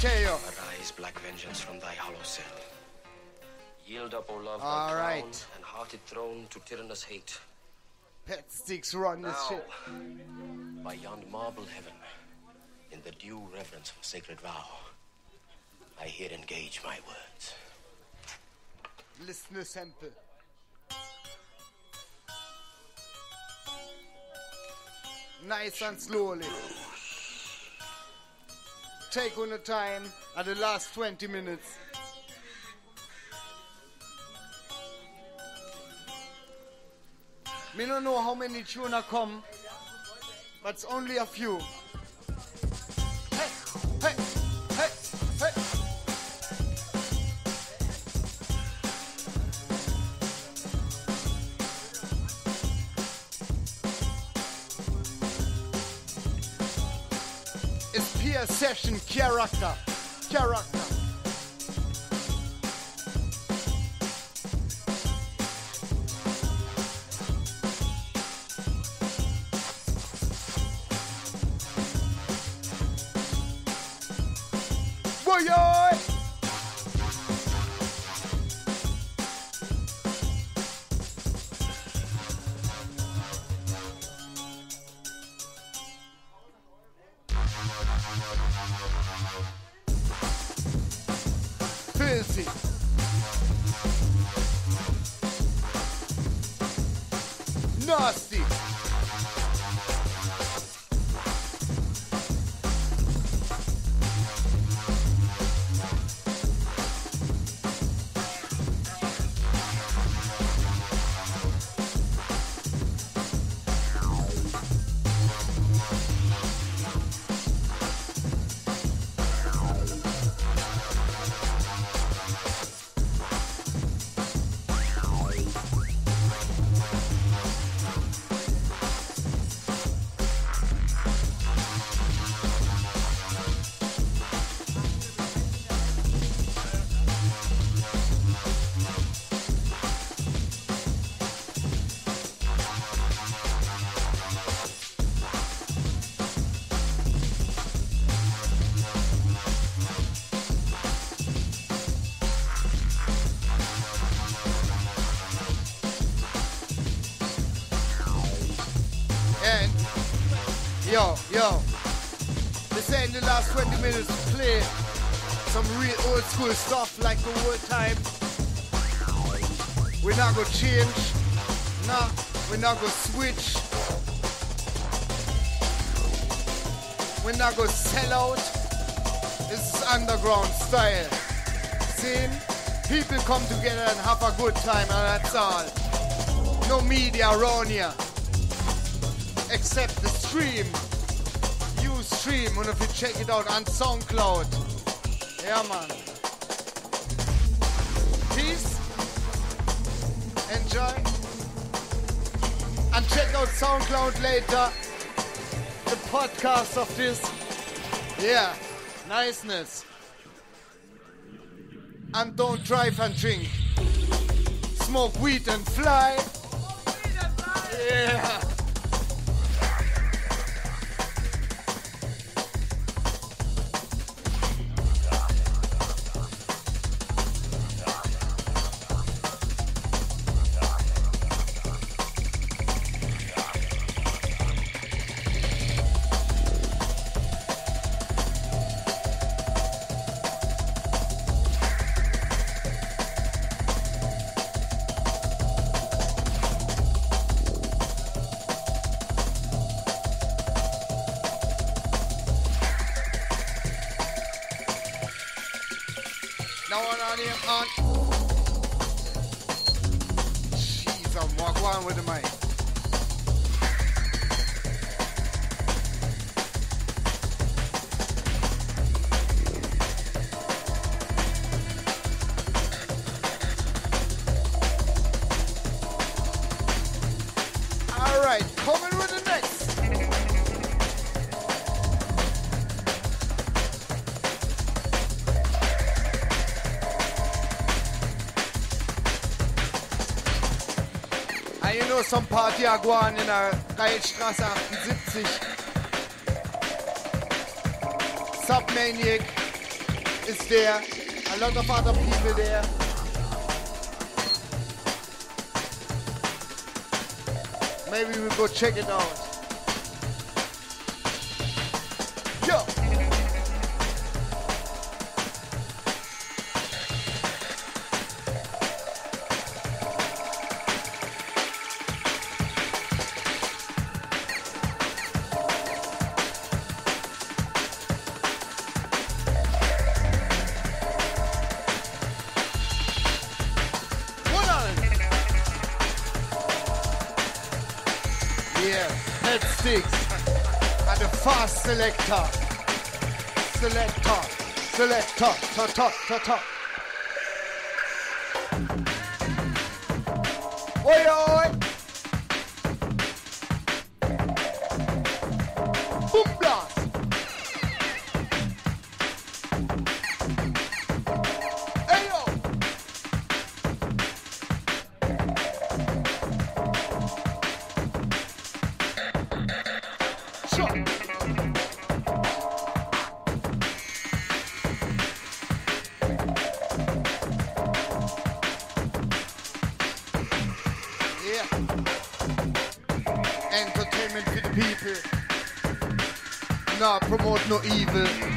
Tell you. Arise, black vengeance from thy hollow cell. Yield up, O love, All thy crown right. and hearted throne to tyrannous hate. Pat Styx run this Now, shit. by yond marble heaven, in the due reverence for sacred vow, I here engage my words. Listen simple. Nice and slowly. Take on the time at the last 20 minutes. Me don't know how many tuna come, but it's only a few. Session character. Character. A good time and that's all. No media around here except the stream. You stream, and if you check it out on SoundCloud. Yeah, man. Peace. Enjoy. And check out SoundCloud later. The podcast of this. Yeah, niceness. And don't drive and drink. Smoke weed and fly. Yeah. Going in der Reichstraße 78. Submaniac is there. A lot of other people there. Maybe we go check it out. Selector. Selector. Selector. Ta ta ta ta. Not promote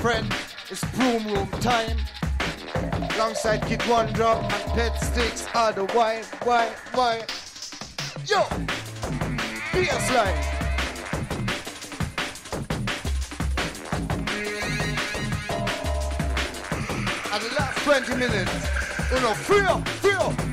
friend, it's broom room time. Alongside Kid One Drop and Pat Styx are the why, why, why. Yo! BS Line. At the last 20 minutes, you know, feel, feel, feel, feel.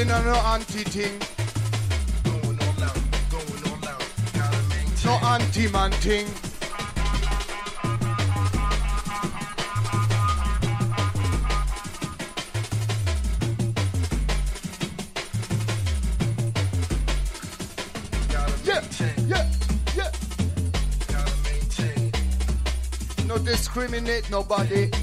In a no anti thing. No anti man thing. Yeah, yeah, yeah. No discriminate nobody.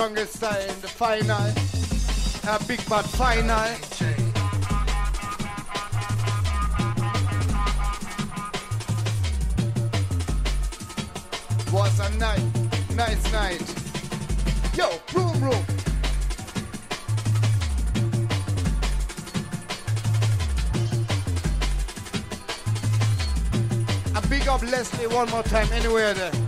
Jungle style in the final. A big bad final. Was a night, nice night. Yo, room, room. And big up Leslie one more time, anywhere there.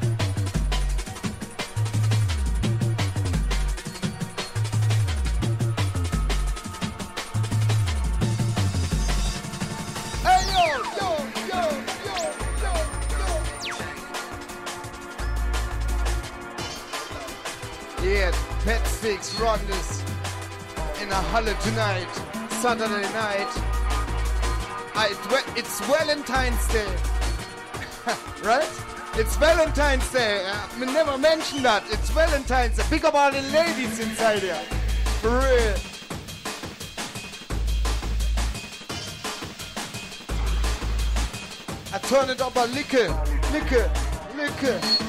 Tonight, Saturday night. Ah, it's, Valentine's Day. right? It's Valentine's Day. Uh, we never mentioned that. It's Valentine's Day. Pick up all the ladies inside here. For real. I turn it up a liquor, liquor, liquor.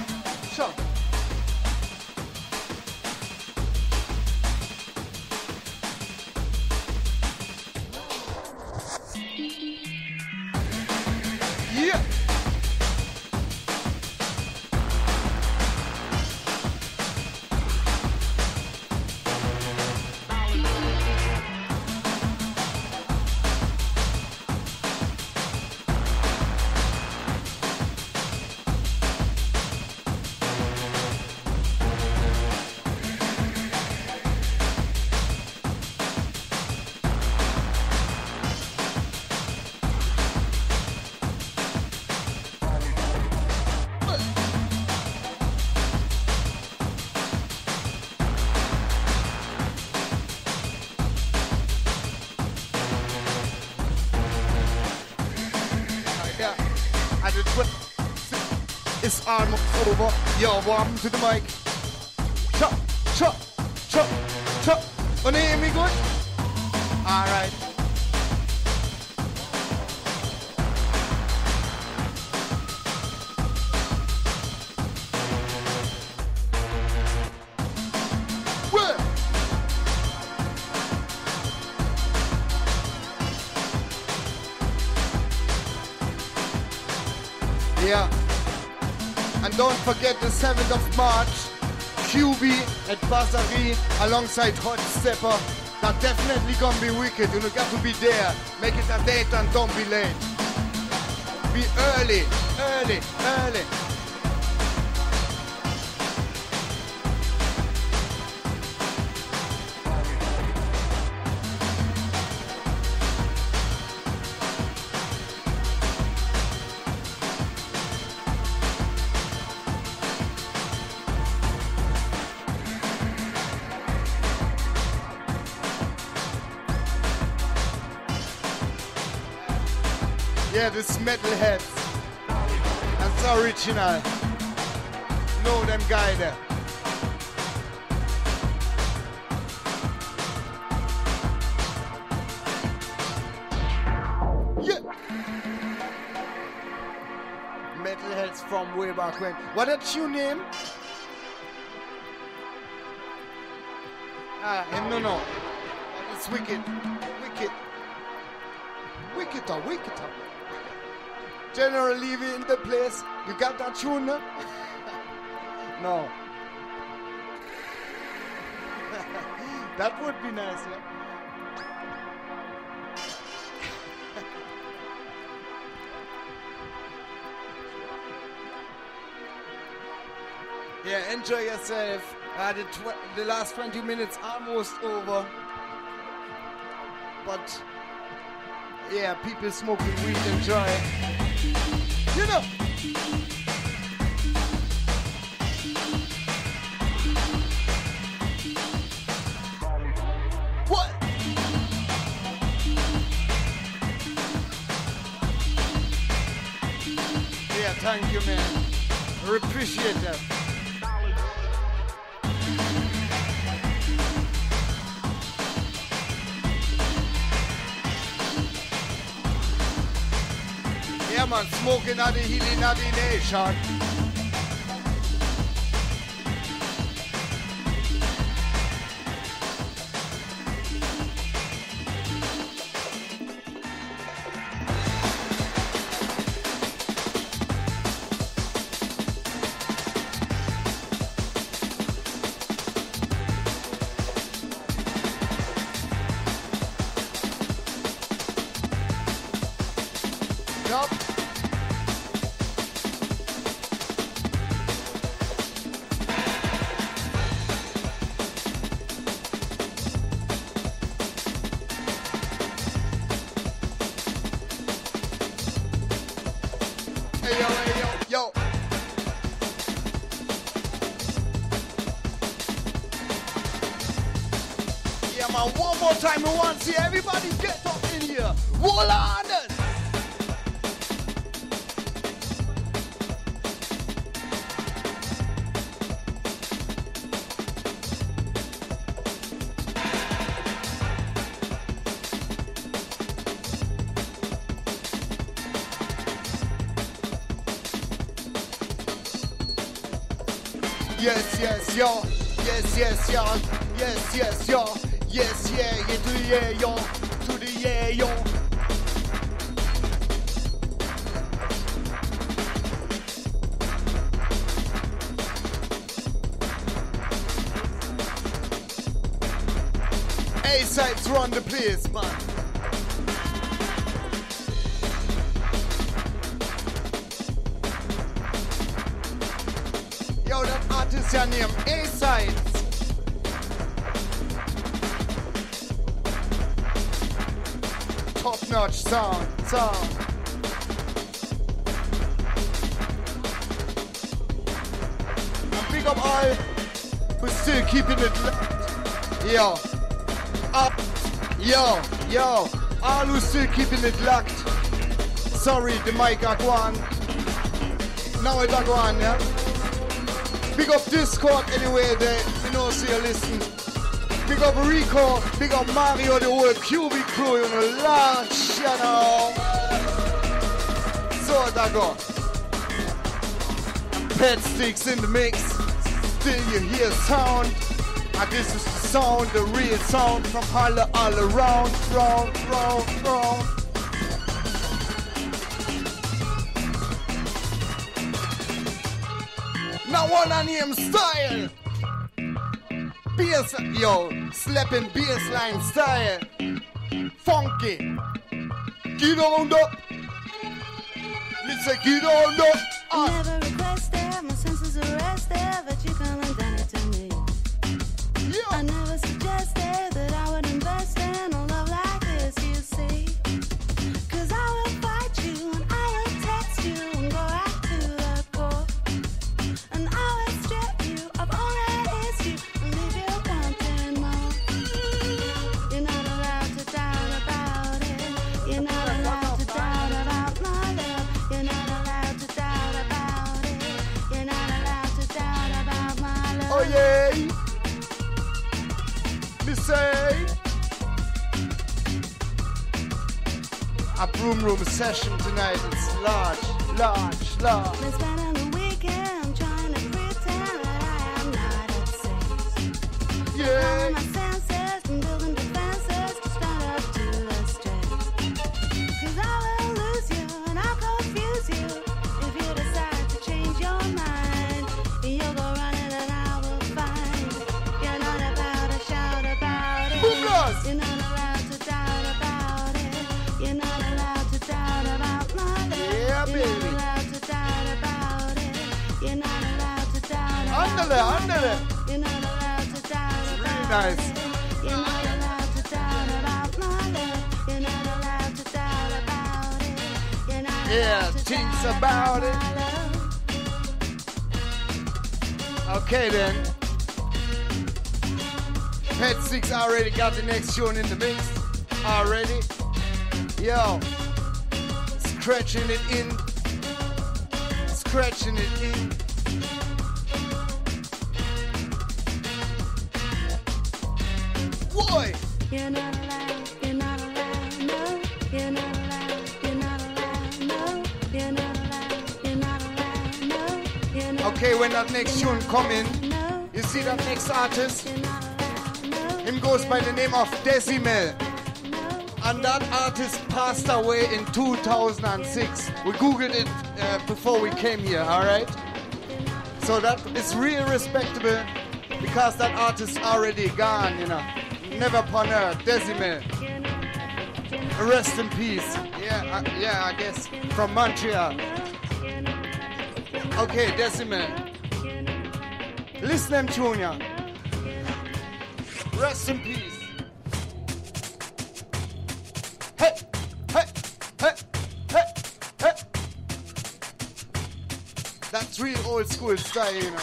What to the mic? Chop, chop, chop, chop. Wanna hear me good? Alright. Well. And don't forget the 7th of March, QB at Basari alongside Hot Stepper. That definitely gonna be wicked. You got to be there. Make it a date and don't be late. Be early, early, early. This Metalheadz. That's original. Know them guy there. Yeah. Metalheadz from way back when. What that your name? Ah, him no no. It's wicked. General Levy in the place. You got that tune? no? no. that would be nice, yeah? yeah, enjoy yourself. Uh, the, the last 20 minutes almost over. But yeah, people smoking weed enjoy. You know. What? Yeah, thank you, man. I appreciate that. Yeah, man, smoking at the healing at the nation. Still keeping it locked. Sorry, the mic got one. Now it got one, yeah? Big up Discord anyway there, you know, see you listen. Big up Rico, big up Mario, the whole QB crew, you know, launch, you know. So that go. Pat Styx in the mix, still you hear sound. And this is sound, the real sound from all, all around, round, round, round. Now one on him style. Bass, yo, slapping bassline style. Funky. Get on up. Let's get on up. It. You're not allowed to doubt about it. You're not allowed to doubt about my love. Yeah, You're baby. not allowed to doubt about it. You're not allowed to doubt about ándale. You're not allowed to doubt Really about nice. it. You're not allowed to doubt about my love. You're not allowed to doubt about it. You're not Yeah, allowed to thinks about it. my love. Okay then. Pat Styx already got the next tune in the mix. Already. Yo. Scratching it in. Scratching it in. Boy! You're not allowed, you're not allowed, no. You're not allowed, you're not allowed, no. You're not allowed, you're not allowed, no. You're not Okay, when that next tune come in, you see that next artist? Him goes by the name of Decimal. And that artist passed away in 2006. We googled it uh, before we came here, alright? So that is real respectable because that artist already gone, you know. Never upon earth, Decimal. Rest in peace. Yeah, I, yeah, I guess from Montreal. Okay, Decimal. Listen ya. Rest in peace. Hey, hey, hey, hey, hey. That's real old school style, you know.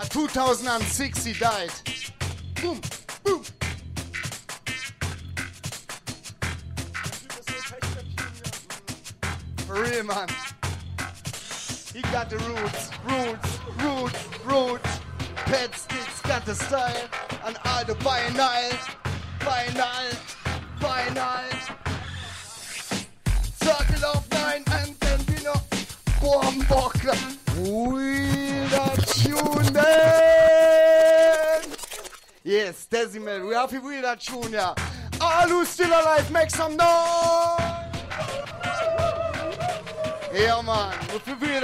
At 2006 he died. Boom, boom. For real, man. He got the roots, roots, roots, roots. Pat the style, and all the vinyl, vinyl, vinyl. Circle of nine and then we know bomb buckler. We the tune. Yes, Decimal, we have to wheel that tune yeah. All who still alive, make some noise. Yeah, man, we have to wheel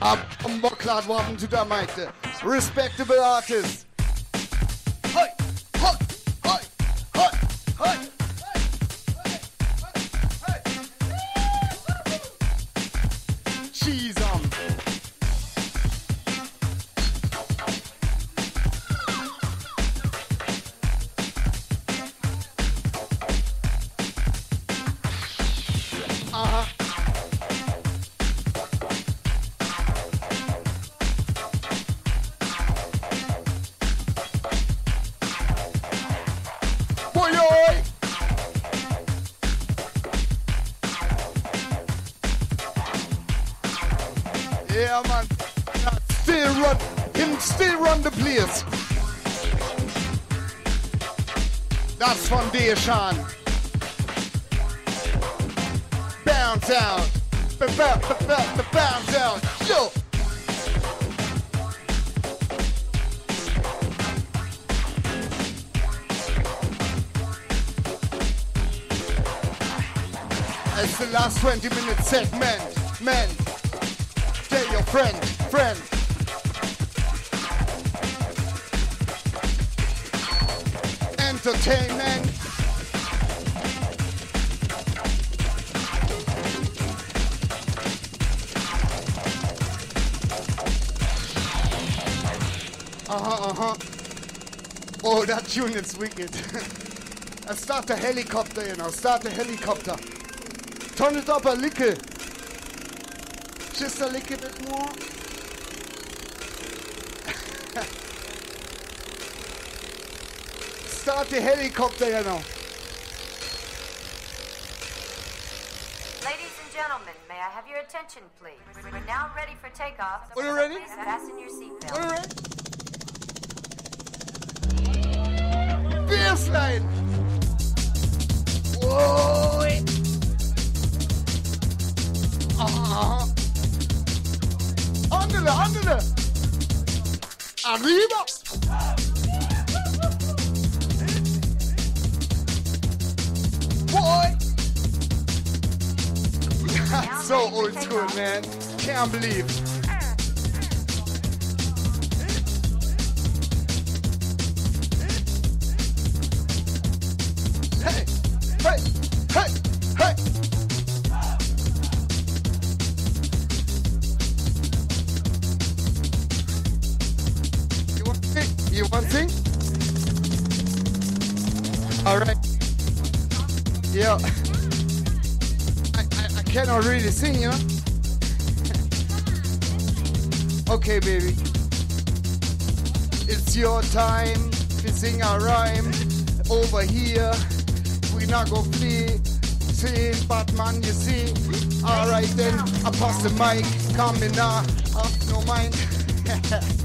that tune yeah. I'm, I'm bucklad welcome to the mic. there. Respectable artist. 20 minute segment. Man, tell your friend, friend. Entertainment. Uh-huh, uh-huh. Oh, that tune is wicked. I start the helicopter, you know. Start the helicopter. Turn it up a little. Just a little bit more. Start the helicopter, you know. Ladies and gentlemen, may I have your attention, please? We're now ready for takeoff. Are you ready? Fasten your seatbelt. Are you ready? Baseline. Whoa. Arriba. Boy. so old school, man. Can't believe. Sing, you okay, baby. It's your time to sing a rhyme over here. We not go flee. See, Batman, you see. Alright then, I pass the mic. Coming now. Up, uh, no mind.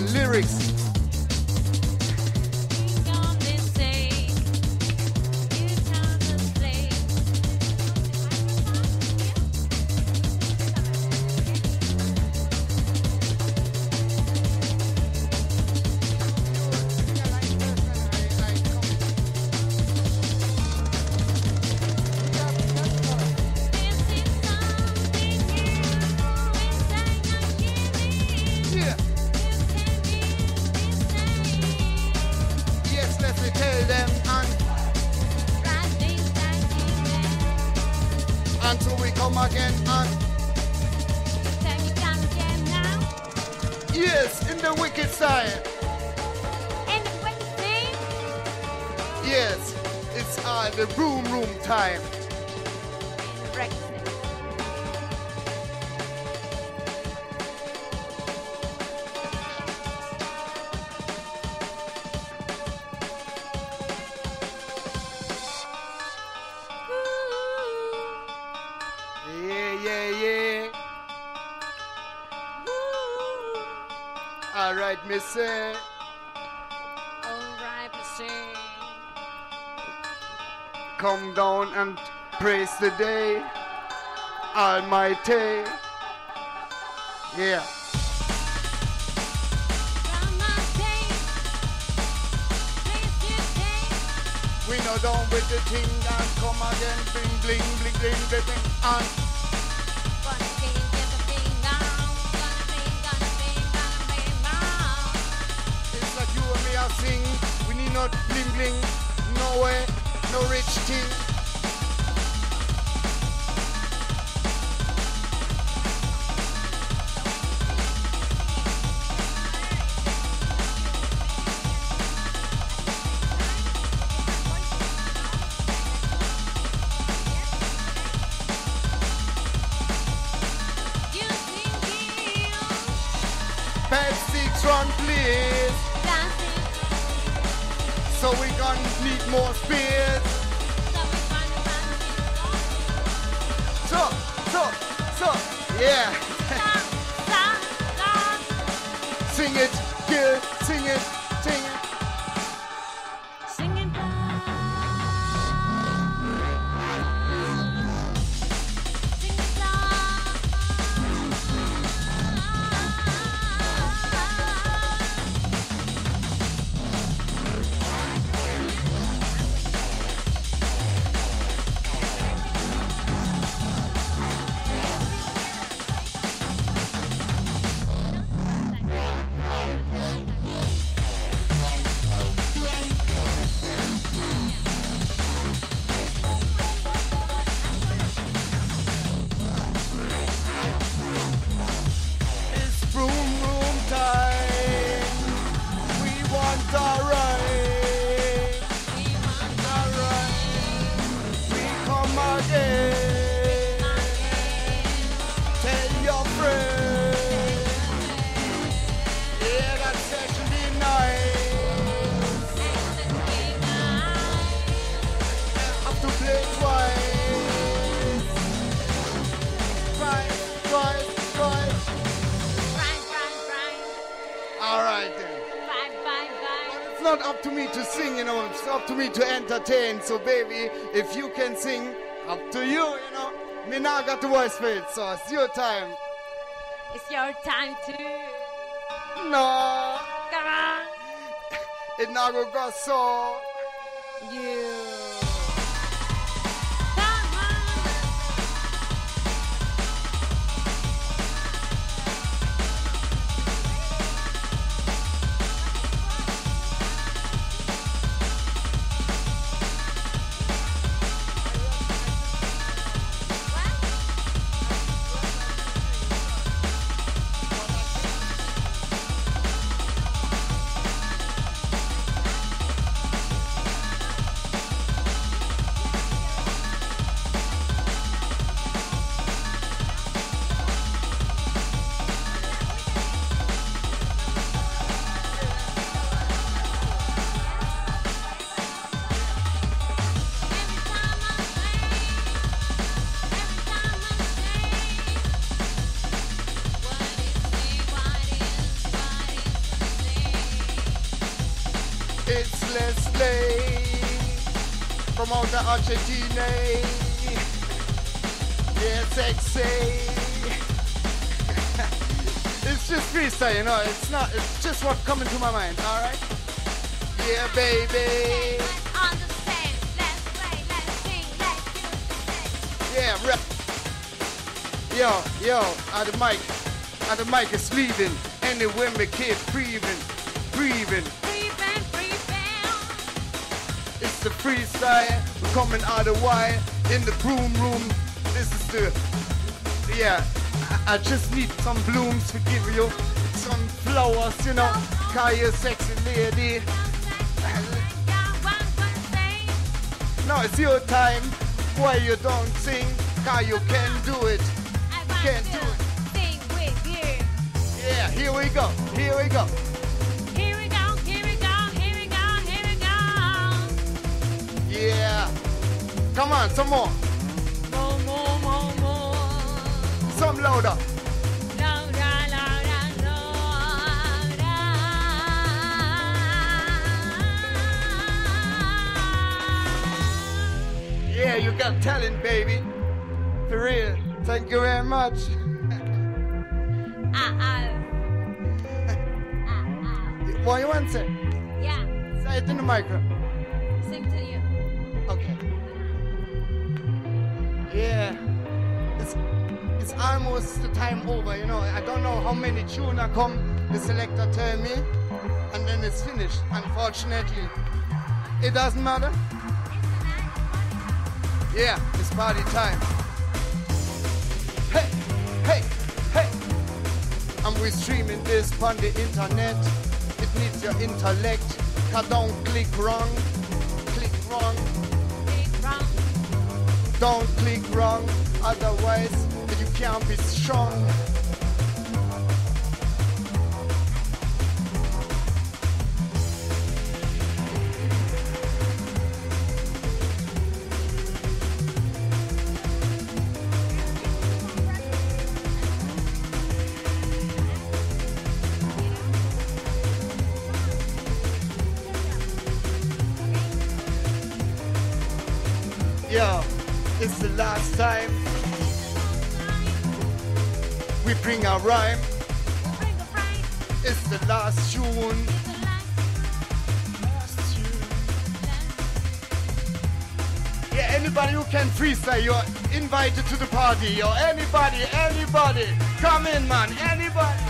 lyrics. The room room time. Down and praise the day, Almighty. Yeah. We know down with the thing and come again, bling bling bling bling bling bling and it's like you and me are sing. We need not bling bling, no way, no rich thing. Entertain. So, baby, if you can sing, up to you, you know. Me now got the voice for it, so it's your time. It's your time to. No, Come on. it now go so. The and is leaving. Anyway, me keep breathing, breathing. It's the freestyle. We're coming out of wire in the broom room. This is the, yeah. I, I just need some blooms to give you some flowers, you know. Call you sexy lady. Now it's your time. Why you don't sing? Cause you can do it. Can do it. We go. Here we go. Here we go, here we go, here we go, here we go. Yeah. Come on, some more. More, more, more, more. Some louder. Louder, louder, Yeah, you got talent, baby. For real. Thank you very much. Know I come, the selector tell me, and then it's finished. Unfortunately. It doesn't matter. Yeah, it's party time. Hey, hey, hey. And we're streaming this on the internet. It needs your intellect. Cause don't click wrong. click wrong. Click wrong. Don't click wrong. Otherwise, you can't be strong. It's the last time. We bring our rhyme. It's the last tune. Yeah, anybody who can freestyle, you're invited to the party. Or anybody, anybody, come in, man. Anybody.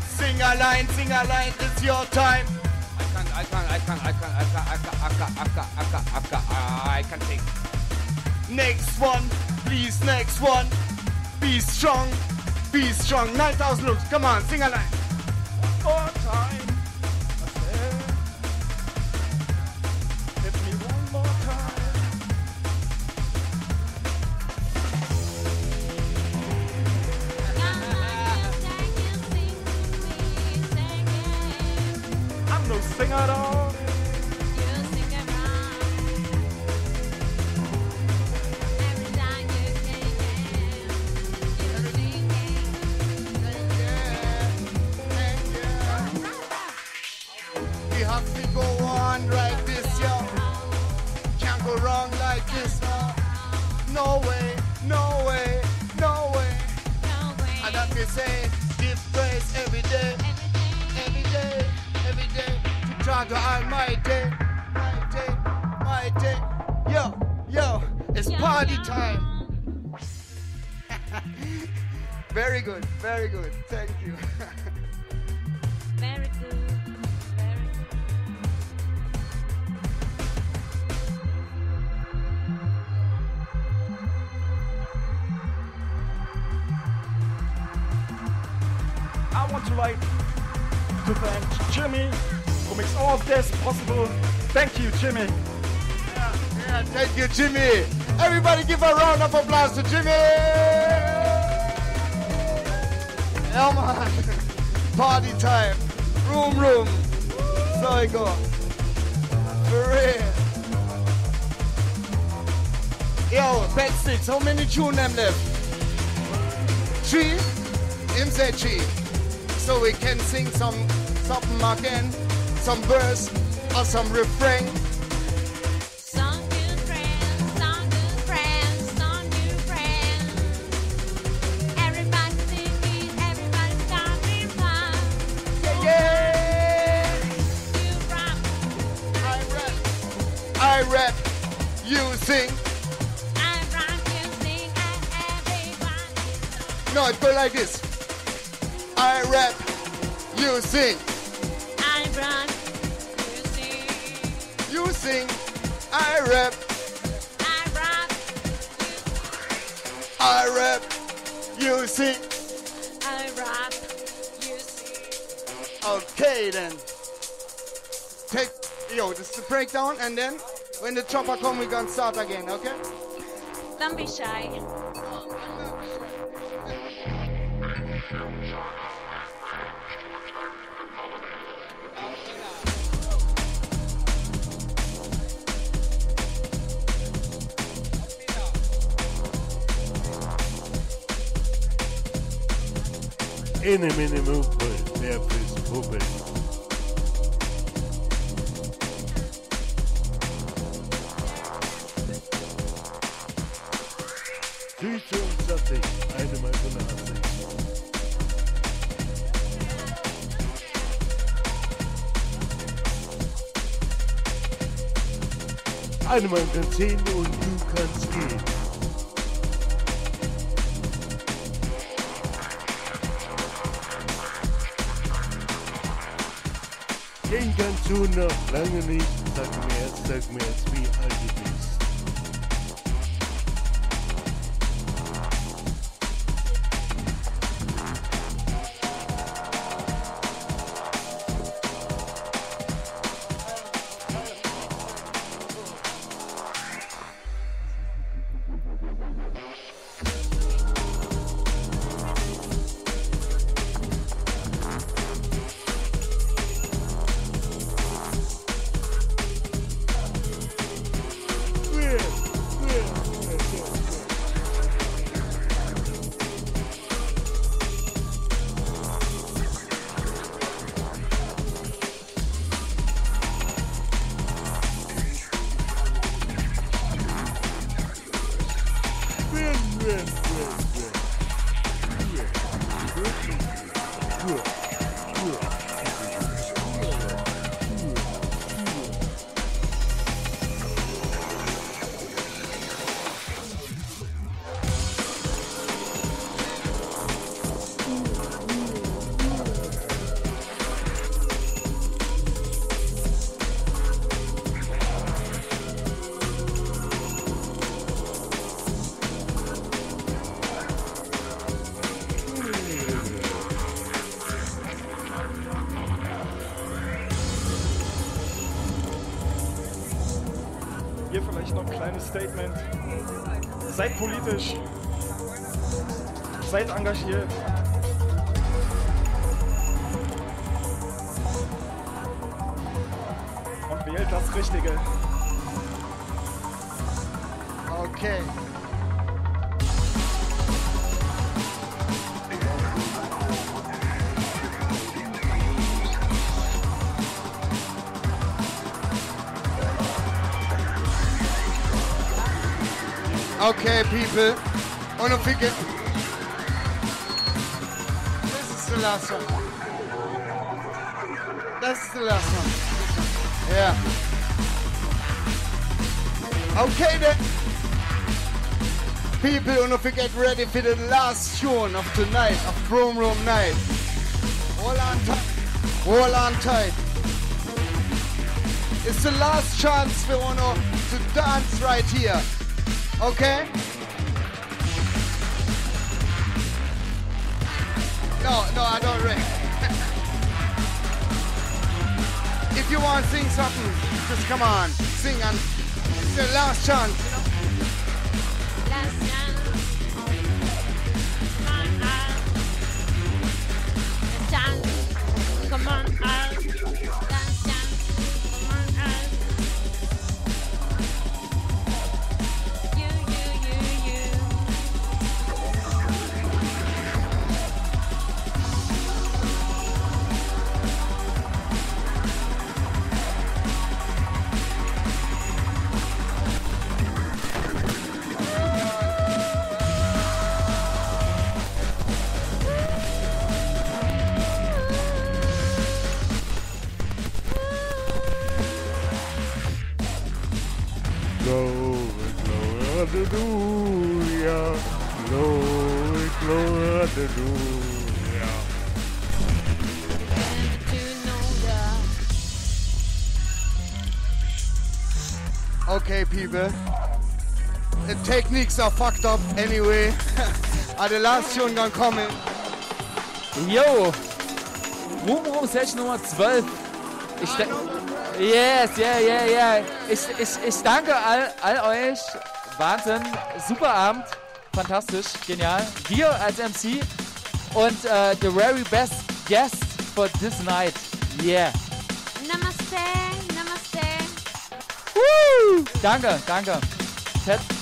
Sing a line, sing a line. It's your time. I can't, I can't, I can't, I can't, I can't, I can't, I can't, I can't, I can't, I can't take. Next one, please, next one. Be strong, be strong. 9,000 looks, come on, sing a line. More time. A round of applause to Jimmy. Yeah, man. Party time. Room, room. So I go. For real. Yo, Pat Styx, how many tune them left? Three? Him said three. So we can sing some something again, some verse or some refrain. Sing. I rock, you sing, You sing, I rap, I rock, I rap, you sing. I rock, you sing. Okay then. Take, yo, this is the breakdown and then when the chopper come we gonna start again, okay? Don't be shy. any mini movement there is moving. Düsel Sattik, eine meiner Ansichten. Eine Mann kann sehen und du kannst gehen. Gehen kannst du noch lange nicht. Sag mir jetzt, sag mir jetzt, tune of tonight, of Broom Room Night. Hold on tight. Hold on tight. It's the last chance for one to dance right here. Okay? No, no, I don't really. if you want to sing something, just come on, sing and it's the last chance. you know? Last chance. Techniques are fucked up anyway. are the last tune gonna come in? Yo! Room Room Session Nummer 12. Ich yes, yeah, yeah, yeah. Ich, ich, ich danke all, all euch. Wahnsinn. Super Abend. Fantastisch. Genial. Wir als MC und äh, the very best guest for this night. Yeah. Namaste, namaste. Woo! Danke, danke. Fett.